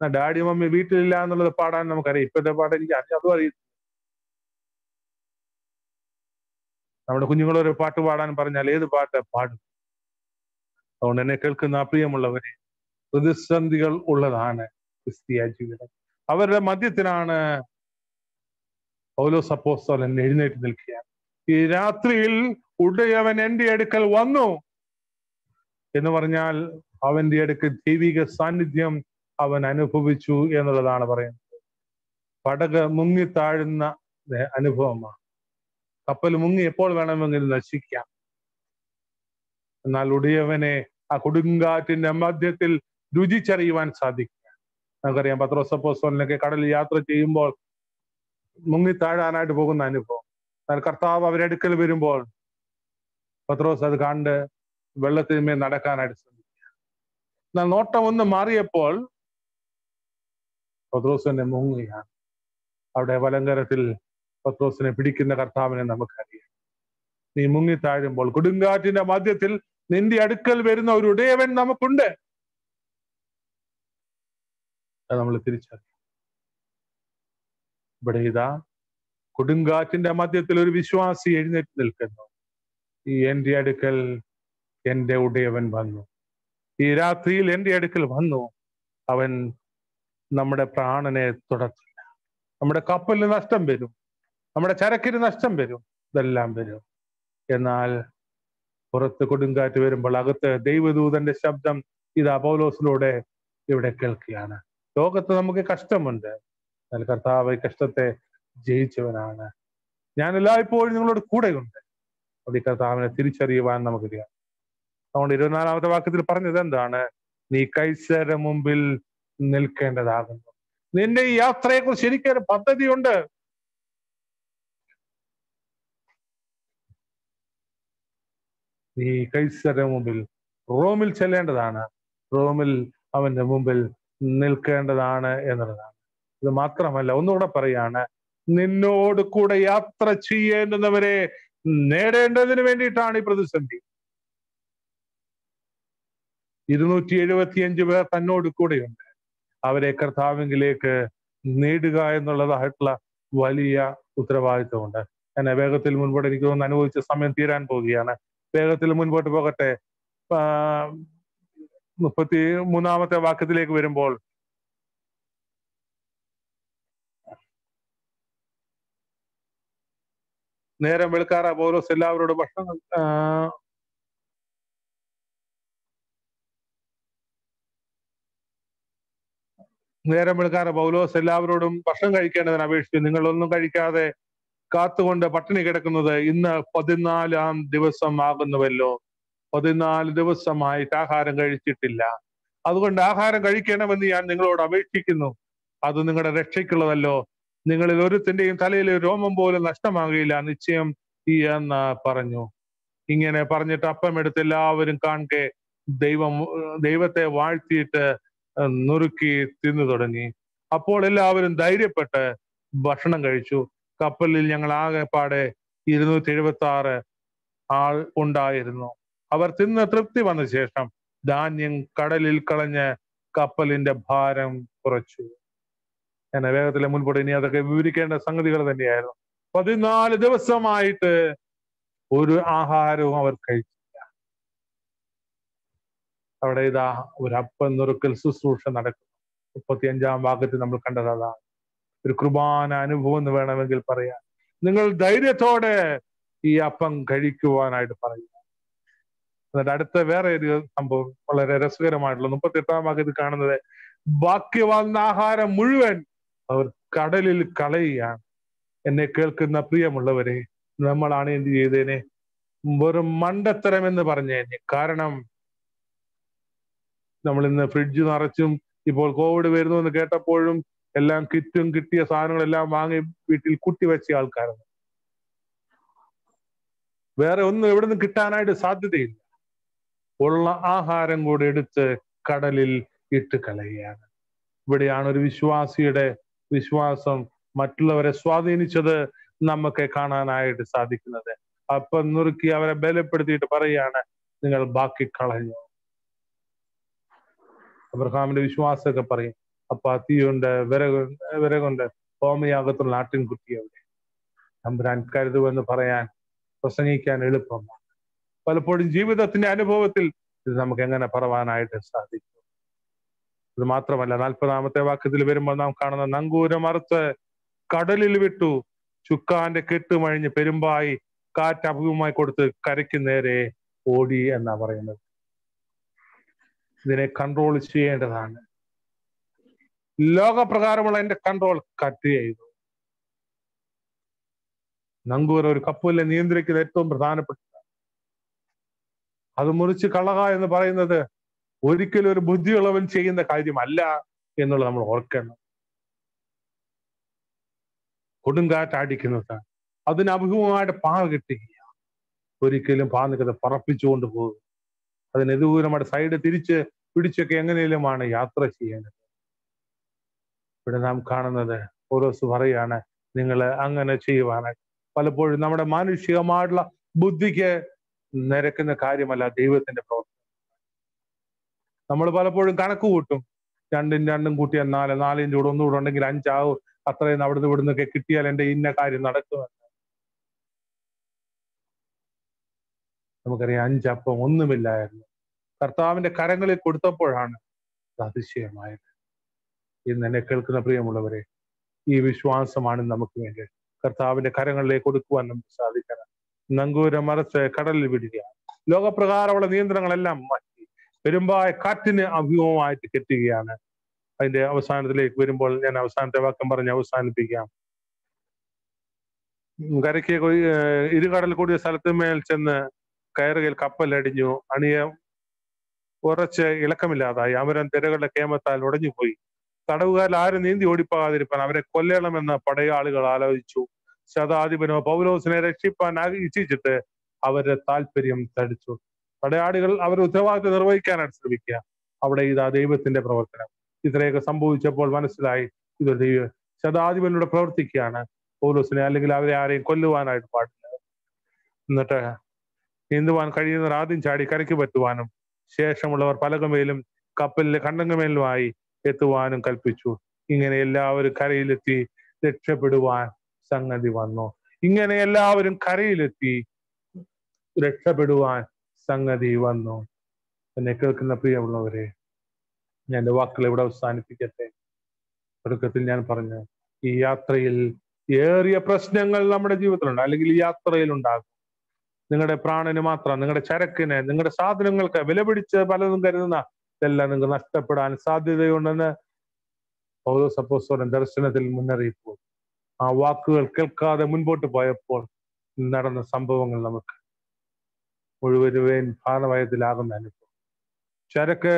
എന്നാ ഡാഡി മമ്മി വീട്ടിലില്ല എന്നുള്ളത് പാടാൻ നമുക്കറിയാം. ഇപ്പോഴത്തെ പാട്ട് എനിക്ക് അതും അറിയത്തില്ല. നമ്മുടെ കുഞ്ഞുങ്ങളൊരു പാട്ട് പാടാൻ പറഞ്ഞാൽ ഏത് പാട്ട് പാടും? അതുകൊണ്ട് എന്നെ കേൾക്കുന്ന പ്രിയമുള്ളവരെ പ്രതിസന്ധികൾ ഉള്ളതാണ് ക്രിസ്തീയ ജീവിതം. അവരുടെ മധ്യത്തിനാണ് പൗലോസ് അപ്പോസ്തലൻ എഴുന്നേറ്റ് നിൽക്കുകയാണ്. ഈ രാത്രിയിൽ ഉടയവൻ എന്റെ അടുക്കൽ വന്നു. എന്ന് പറഞ്ഞാൽ അവന്റെ അടുക്ക് ദൈവിക സാന്നിധ്യം അവൻ അനുഭവിച്ചു എന്നുള്ളതാണ് പറയുന്നത്. പടക് മുങ്ങി താഴുന്ന അനുഭവമാണ്. കപ്പൽ മുങ്ങി എപ്പോൾ വേണമെങ്കിലും നശിക്കാം. എന്നാൽ ഉടയവനെ ആ കൊടുങ്കാറ്റിന്റെ മധ്യത്തിൽ രുചിച്ചറിയുവാൻ സാധിക്കുക. നമുക്കറിയാം പത്രോസപ്പോസോലിനൊക്കെ കടലിൽ യാത്ര ചെയ്യുമ്പോൾ മുങ്ങി താഴാനായിട്ട് പോകുന്ന അനുഭവം. എന്നാൽ കർത്താവ് അവരടുക്കൽ വരുമ്പോൾ പത്രോസ് അത് കണ്ട് വെള്ളത്തിന്മേൽ നടക്കാനായിട്ട് ശ്രമിക്കുക. എന്നാൽ നോട്ടം ഒന്ന് മാറിയപ്പോൾ പത്രോസിനെ മുങ്ങുകയാണ്. അവിടെ വലങ്കരത്തിൽ പത്രോസിനെ പിടിക്കുന്ന കർത്താവിനെ നമുക്കറിയാം. നീ മുങ്ങി താഴുമ്പോൾ കൊടുങ്കാറ്റിന്റെ മധ്യത്തിൽ നിന്റെ അടുക്കൽ വരുന്ന ഒരു ഉടയവൻ നമുക്കുണ്ട്. നമ്മൾ തിരിച്ചറിയാം ഇവിടെ ഇതാ കൊടുങ്കാറ്റിന്റെ മധ്യത്തിൽ ഒരു വിശ്വാസി എഴുന്നേറ്റ് നിൽക്കുന്നു. ഈ എന്റെ അടുക്കൽ എന്റെ ഉടയവൻ വന്നു. ഈ രാത്രിയിൽ എന്റെ അടുക്കൽ വന്നു. അവൻ നമ്മുടെ പ്രാണനെ തുടച്ചില്ല നമ്മുടെ കപ്പലിന് നഷ്ടം വരും. നമ്മുടെ ചരക്കിന് നഷ്ടം വരും. ഇതെല്ലാം വരും. എന്നാൽ പുറത്ത് കൊടുങ്കാറ്റ് വരുമ്പോൾ അകത്ത് ദൈവദൂതന്റെ ശബ്ദം ഇത് അപോലോസിലൂടെ ഇവിടെ കേൾക്കുകയാണ്. ലോകത്ത് നമുക്ക് കഷ്ടമുണ്ട്. എന്നാൽ കർത്താവ് കഷ്ടത്തെ ജയിച്ചവനാണ്. ഞാൻ എല്ലായ്പ്പോഴും നിങ്ങളോട് കൂടെയുണ്ട്. അത് ഈ കർത്താവിനെ തിരിച്ചറിയുവാൻ നമുക്കിരിക്കാം അതുകൊണ്ട് ഇരുപത്തിനാലാമത്തെ വാക്യത്തിൽ പറഞ്ഞത് എന്താണ്? നീ കൈസര മുമ്പിൽ നിൽക്കേണ്ടതാകുന്നു. നിന്റെ ഈ യാത്രയെ കുറിച്ച് എനിക്കൊരു പദ്ധതിയുണ്ട്. നീ കൈസര മുമ്പിൽ റോമിൽ ചെല്ലേണ്ടതാണ്. റോമിൽ അവന്റെ മുമ്പിൽ നിൽക്കേണ്ടതാണ് എന്നുള്ളതാണ്. ഇത് മാത്രമല്ല ഒന്നുകൂടെ പറയാണ് നിന്നോട് കൂടെ യാത്ര ചെയ്യേണ്ടുന്നവരെ നേടേണ്ടതിന് വേണ്ടിയിട്ടാണ് ഈ പ്രതിസന്ധി. ഇരുന്നൂറ്റി എഴുപത്തിയഞ്ച് പേർ തന്നോട് കൂടെയുണ്ട്. അവരെ കർത്താവിംഗിലേക്ക് നേടുക എന്നുള്ളതായിട്ടുള്ള വലിയ ഉത്തരവാദിത്വമുണ്ട്. എന്നെ വേഗത്തിൽ മുൻപോട്ട് എനിക്ക് തോന്നുന്നു അനുഭവിച്ച സമയം തീരാൻ പോവുകയാണ്. വേഗത്തിൽ മുൻപോട്ട് പോകട്ടെ. മുപ്പത്തി മൂന്നാമത്തെ വാക്യത്തിലേക്ക് വരുമ്പോൾ നേരം വെളുക്കാറ പോലോസ് എല്ലാവരോടും ഭക്ഷണം നേരം വെളുക്കാറ് പൗലോസ് എല്ലാവരോടും ഭക്ഷണം കഴിക്കേണ്ടതിന് അപേക്ഷിച്ചു. നിങ്ങളൊന്നും കഴിക്കാതെ കാത്തുകൊണ്ട് പട്ടിണി കിടക്കുന്നത് ഇന്ന് പതിനാലാം ദിവസം ആകുന്നുവല്ലോ. പതിനാല് ദിവസമായിട്ട് ആഹാരം കഴിച്ചിട്ടില്ല. അതുകൊണ്ട് ആഹാരം കഴിക്കണമെന്ന് ഞാൻ നിങ്ങളോട് അപേക്ഷിക്കുന്നു. അത് നിങ്ങളുടെ രക്ഷയ്ക്കുള്ളതല്ലോ. നിങ്ങളിൽ ഒരുത്തിന്റെയും തലയിൽ രോമം പോലും നഷ്ടമാകുകയില്ല നിശ്ചയം എന്ന് പറഞ്ഞു. ഇങ്ങനെ പറഞ്ഞിട്ട് അപ്പം എടുത്ത് എല്ലാവരും കാണെ ദൈവം ദൈവത്തെ വാഴ്ത്തിയിട്ട് നുറുക്കി തിന്നു തുടങ്ങി. അപ്പോൾ എല്ലാവരും ധൈര്യപ്പെട്ട് ഭക്ഷണം കഴിച്ചു. കപ്പലിൽ ഞങ്ങൾ ആകെപ്പാടെ ഇരുന്നൂറ്റി എഴുപത്തി ആറ് ആൾ ഉണ്ടായിരുന്നു. അവർ തിന്ന് തൃപ്തി വന്ന ശേഷം ധാന്യം കടലിൽ കളഞ്ഞ് കപ്പലിന്റെ ഭാരം കുറച്ചു. എന്നെ വേഗത്തിലെ മുൻപോട്ട് ഇനി അതൊക്കെ വിവരിക്കേണ്ട സംഗതികൾ തന്നെയായിരുന്നു. പതിനാല് ദിവസമായിട്ട് ഒരു ആഹാരവും അവർ കഴിച്ചില്ല. അവിടെ ഇതാ ഒരു അപ്പം നുറുക്കൽ ശുശ്രൂഷ നടക്കുന്നു. മുപ്പത്തി അഞ്ചാം ഭാഗത്തിൽ നമ്മൾ കണ്ടത് അതാണ് ഒരു കുർബാന അനുഭവം എന്ന് വേണമെങ്കിൽ പറയാം. നിങ്ങൾ ധൈര്യത്തോടെ ഈ അപ്പം കഴിക്കുവാനായിട്ട് പറയുക. എന്നിട്ട് അടുത്ത വേറെ ഒരു സംഭവം വളരെ രസകരമായിട്ടുള്ള മുപ്പത്തി എട്ടാം ഭാഗത്ത് കാണുന്നത് ബാക്കി വന്ന ആഹാരം മുഴുവൻ അവർ കടലിൽ കളയുകയാണ്. എന്നെ കേൾക്കുന്ന പ്രിയമുള്ളവരെ നമ്മളാണ് എന്ത് ചെയ്തേനെ? വെറും മണ്ടത്തരം എന്ന് പറഞ്ഞേനെ. കാരണം നമ്മൾ ഇന്ന് ഫ്രിഡ്ജ് നിറച്ചും ഇപ്പോൾ കോവിഡ് വരുന്നു എന്ന് കേട്ടപ്പോഴും എല്ലാം കിറ്റും കിട്ടിയ സാധനങ്ങളെല്ലാം വാങ്ങി വീട്ടിൽ കുത്തിവെച്ച ആൾക്കാരാണ്. വേറെ ഒന്നും എവിടെ നിന്ന് കിട്ടാനായിട്ട് സാധ്യതയില്ല. ഉള്ള ആഹാരം കൂടെ എടുത്ത് കടലിൽ ഇട്ട് കളയുകയാണ്. ഇവിടെയാണ് ഒരു വിശ്വാസിയുടെ വിശ്വാസം മറ്റുള്ളവരെ സ്വാധീനിച്ചത് നമുക്ക് കാണാനായിട്ട് സാധിക്കുന്നത്. അപ്പം നുറുക്കി അവരെ ബലപ്പെടുത്തിയിട്ട് പറയുകയാണ് നിങ്ങൾ ബാക്കി കളഞ്ഞു? അബ്രഹാമിന്റെ വിശ്വാസമൊക്കെ പറയും. അപ്പൊ തീയുണ്ട് വിറക് വിറകുണ്ട് ഹോമയാകത്തുള്ള ആട്ടിൻകുട്ടി അവിടെ. തമ്പുരാൻ കരുതുമെന്ന് പറയാൻ പ്രസംഗിക്കാൻ എളുപ്പമാണ്. പലപ്പോഴും ജീവിതത്തിന്റെ അനുഭവത്തിൽ ഇത് നമുക്ക് എങ്ങനെ പറവാനായിട്ട് സാധിക്കും? ഇത് മാത്രമല്ല നാൽപ്പതാമത്തെ വാക്യത്തിൽ വരുമ്പോൾ നാം കാണുന്ന നങ്കൂരമറുത്ത് കടലിൽ വിട്ടു. ചുക്കാന്റെ കെട്ടുമഴിഞ്ഞ് പെരുമ്പായി കാറ്റ് അഭിമുഖമായി കൊടുത്ത് കരയ്ക്ക് നേരെ ഓടി എന്നാ പറയുന്നത്. ഇതിനെ കൺട്രോൾ ചെയ്യേണ്ടതാണ്. ലോകപ്രകാരമുള്ള എന്റെ കൺട്രോൾ കട്ട് ചെയ്തു. നങ്കൂർ ഒരു കപ്പലിനെ നിയന്ത്രിക്കുന്ന ഏറ്റവും പ്രധാനപ്പെട്ട അത് മുറിച്ച് കളക എന്ന് പറയുന്നത് ഒരിക്കലും ഒരു ബുദ്ധിയുള്ളവൻ ചെയ്യുന്ന കാര്യമല്ല എന്നുള്ളത് നമ്മൾ ഓർക്കണം. കൊടുങ്കാറ്റടിക്കുന്നത് അതിന് അഭിമുഖമായിട്ട് പാ കിട്ടുകയാണ്. ഒരിക്കലും പാ നിൽക്കുന്നത് പറപ്പിച്ചുകൊണ്ട് പോകും അതിന് സൈഡ് തിരിച്ച് പിടിച്ചൊക്കെ എങ്ങനെയുമാണ് യാത്ര ചെയ്യേണ്ടത്. ഇവിടെ നാം കാണുന്നത് ഓരോ പറയാണ് നിങ്ങൾ അങ്ങനെ ചെയ്യുവാനായിട്ട് പലപ്പോഴും നമ്മുടെ മാനുഷികമായിട്ടുള്ള ബുദ്ധിക്ക് നിരക്കുന്ന കാര്യമല്ല ദൈവത്തിന്റെ പ്രവർത്തനം. നമ്മൾ പലപ്പോഴും കണക്ക് കൂട്ടും. രണ്ടും രണ്ടും കൂട്ടിയാൽ നാല് നാലിന്റെ കൂടെ ഒന്നുകൂടെ ഉണ്ടെങ്കിൽ അഞ്ചാവും. അത്രയും അവിടുന്ന് ഇവിടുന്നൊക്കെ കിട്ടിയാൽ എന്റെ ഇന്ന കാര്യം നടക്കുമെന്ന്. നമുക്കറിയാം അഞ്ചപ്പം ഒന്നുമില്ലായിരുന്നു. കർത്താവിന്റെ കരങ്ങളിൽ കൊടുത്തപ്പോഴാണ് അതിശയമായത്. ഇന്ന് എന്നെ കേൾക്കുന്ന പ്രിയമുള്ളവരെ ഈ വിശ്വാസമാണ് നമുക്ക് വേണ്ടി. കർത്താവിന്റെ കരങ്ങളിലേക്ക് കൊടുക്കുവാൻ നമുക്ക് സാധിക്കണം. നങ്കൂരം മറച്ച് കടലിൽ വിടുക. ലോകപ്രകാരമുള്ള നിയന്ത്രണങ്ങളെല്ലാം മാറ്റി. പെരുമ്പായ കാറ്റിന് അഭിമുഖമായിട്ട് കെട്ടുകയാണ്. അതിന്റെ അവസാനത്തിലേക്ക് വരുമ്പോൾ ഞാൻ അവസാനത്തെ വാക്യം പറഞ്ഞ് അവസാനിപ്പിക്കാം. കരയ്ക്ക് ഇരുകടൽ കൂടിയ സ്ഥലത്തുമേൽ ചെന്ന് കയറുകയിൽ കപ്പലടിഞ്ഞു. അണിയ ഉറച്ച് ഇളക്കമില്ലാതായി. അമരൻ തിരകളുടെ കേമത്താൽ ഉടഞ്ഞുപോയി തടവുകാരിൽ ആരും നീന്തി ഓടിപ്പോകാതിരിപ്പാൻ അവരെ കൊല്ലണമെന്ന് പടയാളികൾ ആലോചിച്ചു. ശതാധിപനോ പൗലോസിനെ രക്ഷിപ്പാൻ ഇച്ഛിച്ചിട്ട് അവരുടെ താല്പര്യം തടിച്ചു. പടയാളികൾ അവരുടെ ഉത്തരവാദിത്വം നിർവഹിക്കാനായിട്ട് ശ്രമിക്കുക. അവിടെ ഇതാ ദൈവത്തിന്റെ പ്രവർത്തനം. ഇത്രയൊക്കെ സംഭവിച്ചപ്പോൾ മനസ്സിലായി ഇതൊരു ദൈവ ശതാധിപനോട് പ്രവർത്തിക്കുകയാണ്. പൗലോസിനെ അല്ലെങ്കിൽ അവരെ ആരെയും കൊല്ലുവാനായിട്ട് പാടില്ല. എന്നിട്ട് നീന്തുവാൻ കഴിയുന്നവർ ആദ്യം ചാടി കരയ്ക്ക് പറ്റുവാനും ശേഷമുള്ളവർ പലകമേലും കപ്പലിലെ കണ്ടങ്ങമേലുമായി എത്തുവാനും കൽപ്പിച്ചു. ഇങ്ങനെ എല്ലാവരും കരയിലെത്തി രക്ഷപ്പെടുവാൻ സംഗതി വന്നു. ഇങ്ങനെ എല്ലാവരും കരയിലെത്തി രക്ഷപ്പെടുവാൻ സംഗതി വന്നു. എന്നെ കേൾക്കുന്ന പ്രിയമുള്ളവരെ ഞാൻ എന്റെ വാക്കുകൾ ഇവിടെ അവസാനിപ്പിക്കട്ടെ. തുടക്കത്തിൽ ഞാൻ പറഞ്ഞു ഈ യാത്രയിൽ ഏറിയ പ്രശ്നങ്ങൾ നമ്മുടെ ജീവിതത്തിലുണ്ട്. അല്ലെങ്കിൽ ഈ യാത്രയിൽ ഉണ്ടാകും. നിങ്ങളുടെ പ്രാണന് മാത്രം നിങ്ങളുടെ ചരക്കിന് നിങ്ങളുടെ സാധനങ്ങൾക്ക് വില പിടിച്ച് പലതും കരുതുന്ന ഇതെല്ലാം നിങ്ങൾക്ക് നഷ്ടപ്പെടാൻ സാധ്യതയുണ്ടെന്ന് പൗരസപ്പോസ്വരൻ ദർശനത്തിൽ മുന്നറിയിപ്പ്. ആ വാക്കുകൾ കേൾക്കാതെ മുൻപോട്ട് പോയപ്പോൾ നടന്ന സംഭവങ്ങൾ നമുക്ക് മുഴുവരുവേൻ ഭാരവയത്തിലാകുന്ന അനുഭവം. ചരക്ക്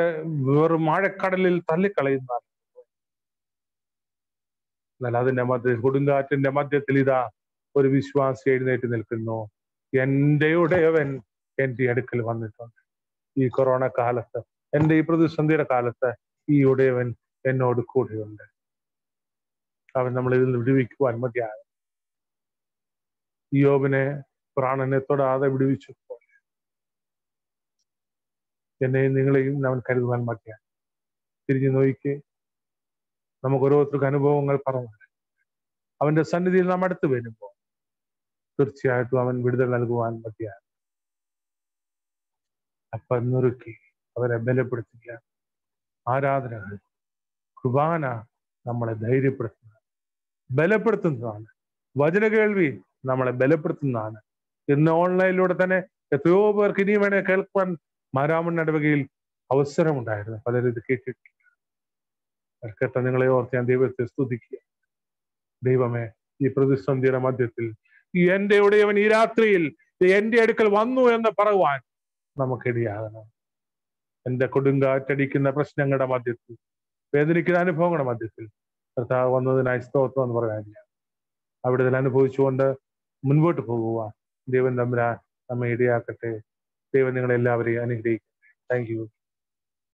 വെറും മഴക്കടലിൽ തള്ളിക്കളയുന്ന എന്നാൽ അതിന്റെ മധ്യത്തിൽ കൊടുങ്കാറ്റിന്റെ മധ്യത്തിൽ ഇതാ ഒരു വിശ്വാസി എഴുന്നേറ്റ് നിൽക്കുന്നു. എന്റെ ഉടയവൻ എന്റെ അടുക്കൽ വന്നിട്ടുണ്ട്. ഈ കൊറോണ കാലത്ത് എന്റെ ഈ പ്രതിസന്ധിയുടെ കാലത്ത് ഈ ഉടയവൻ എന്നോട് കൂടെയുണ്ട്. അവൻ നമ്മൾ ഇതിൽ വിടുവിക്കുവാൻ മതിയായ യോബിനെ പ്രാണനെ തൊടാതെ വിടുവിച്ചു പോലെ എന്നെയും നിങ്ങളെയും അവൻ കരുതുവാൻ മതിയാണ് തിരിഞ്ഞു നോക്കി നമുക്ക് ഓരോരുത്തർക്ക് അനുഭവങ്ങൾ പറഞ്ഞു അവന്റെ സന്നിധിയിൽ നാം അടുത്ത് വരുമ്പോൾ തീർച്ചയായിട്ടും അവൻ വിടുതൽ നൽകുവാൻ മതിയാണ് അപ്പൊ നുറുക്കി അവരെ ബലപ്പെടുത്തുക ആരാധനകൾ കുർബാന നമ്മളെ ധൈര്യപ്പെടുത്തുന്ന ബലപ്പെടുത്തുന്നതാണ്. വചന കേൾവി നമ്മളെ ബലപ്പെടുത്തുന്നതാണ്. ഇന്ന് ഓൺലൈനിലൂടെ തന്നെ എത്രയോ പേർക്ക് ഇനി വേണേ കേൾക്കാൻ മാരാമൺ ഇടവകയിൽ അവസരമുണ്ടായിരുന്നു. പലരും ഇത് കേട്ടിട്ടില്ല കേട്ട നിങ്ങളെ ഓർത്ത് ഞാൻ ദൈവത്തെ സ്തുതിക്കുക. ദൈവമേ ഈ പ്രതിസന്ധിയുടെ മധ്യത്തിൽ എന്റെ ഉടയവൻ ഈ രാത്രിയിൽ എന്റെ അടുക്കൽ വന്നു എന്ന് പറയുവാൻ നമുക്കിടയാകണം. എന്റെ കൊടുങ്കാറ്റടിക്കുന്ന പ്രശ്നങ്ങളുടെ മധ്യത്തിൽ വേദനിക്കുന്ന അനുഭവങ്ങളുടെ മധ്യത്തിൽ കർത്താവ് വന്നതിനായി സ്തോത്രം എന്ന് പറയാനില്ല അവിടെ ഇതിൽ അനുഭവിച്ചുകൊണ്ട് മുൻപോട്ട് പോകുവാൻ ദൈവം തമ്മിലാ നമ്മെ ഇടയാക്കട്ടെ. ദൈവം നിങ്ങളെല്ലാവരെയും അനുഗ്രഹിക്കട്ടെ. Thank you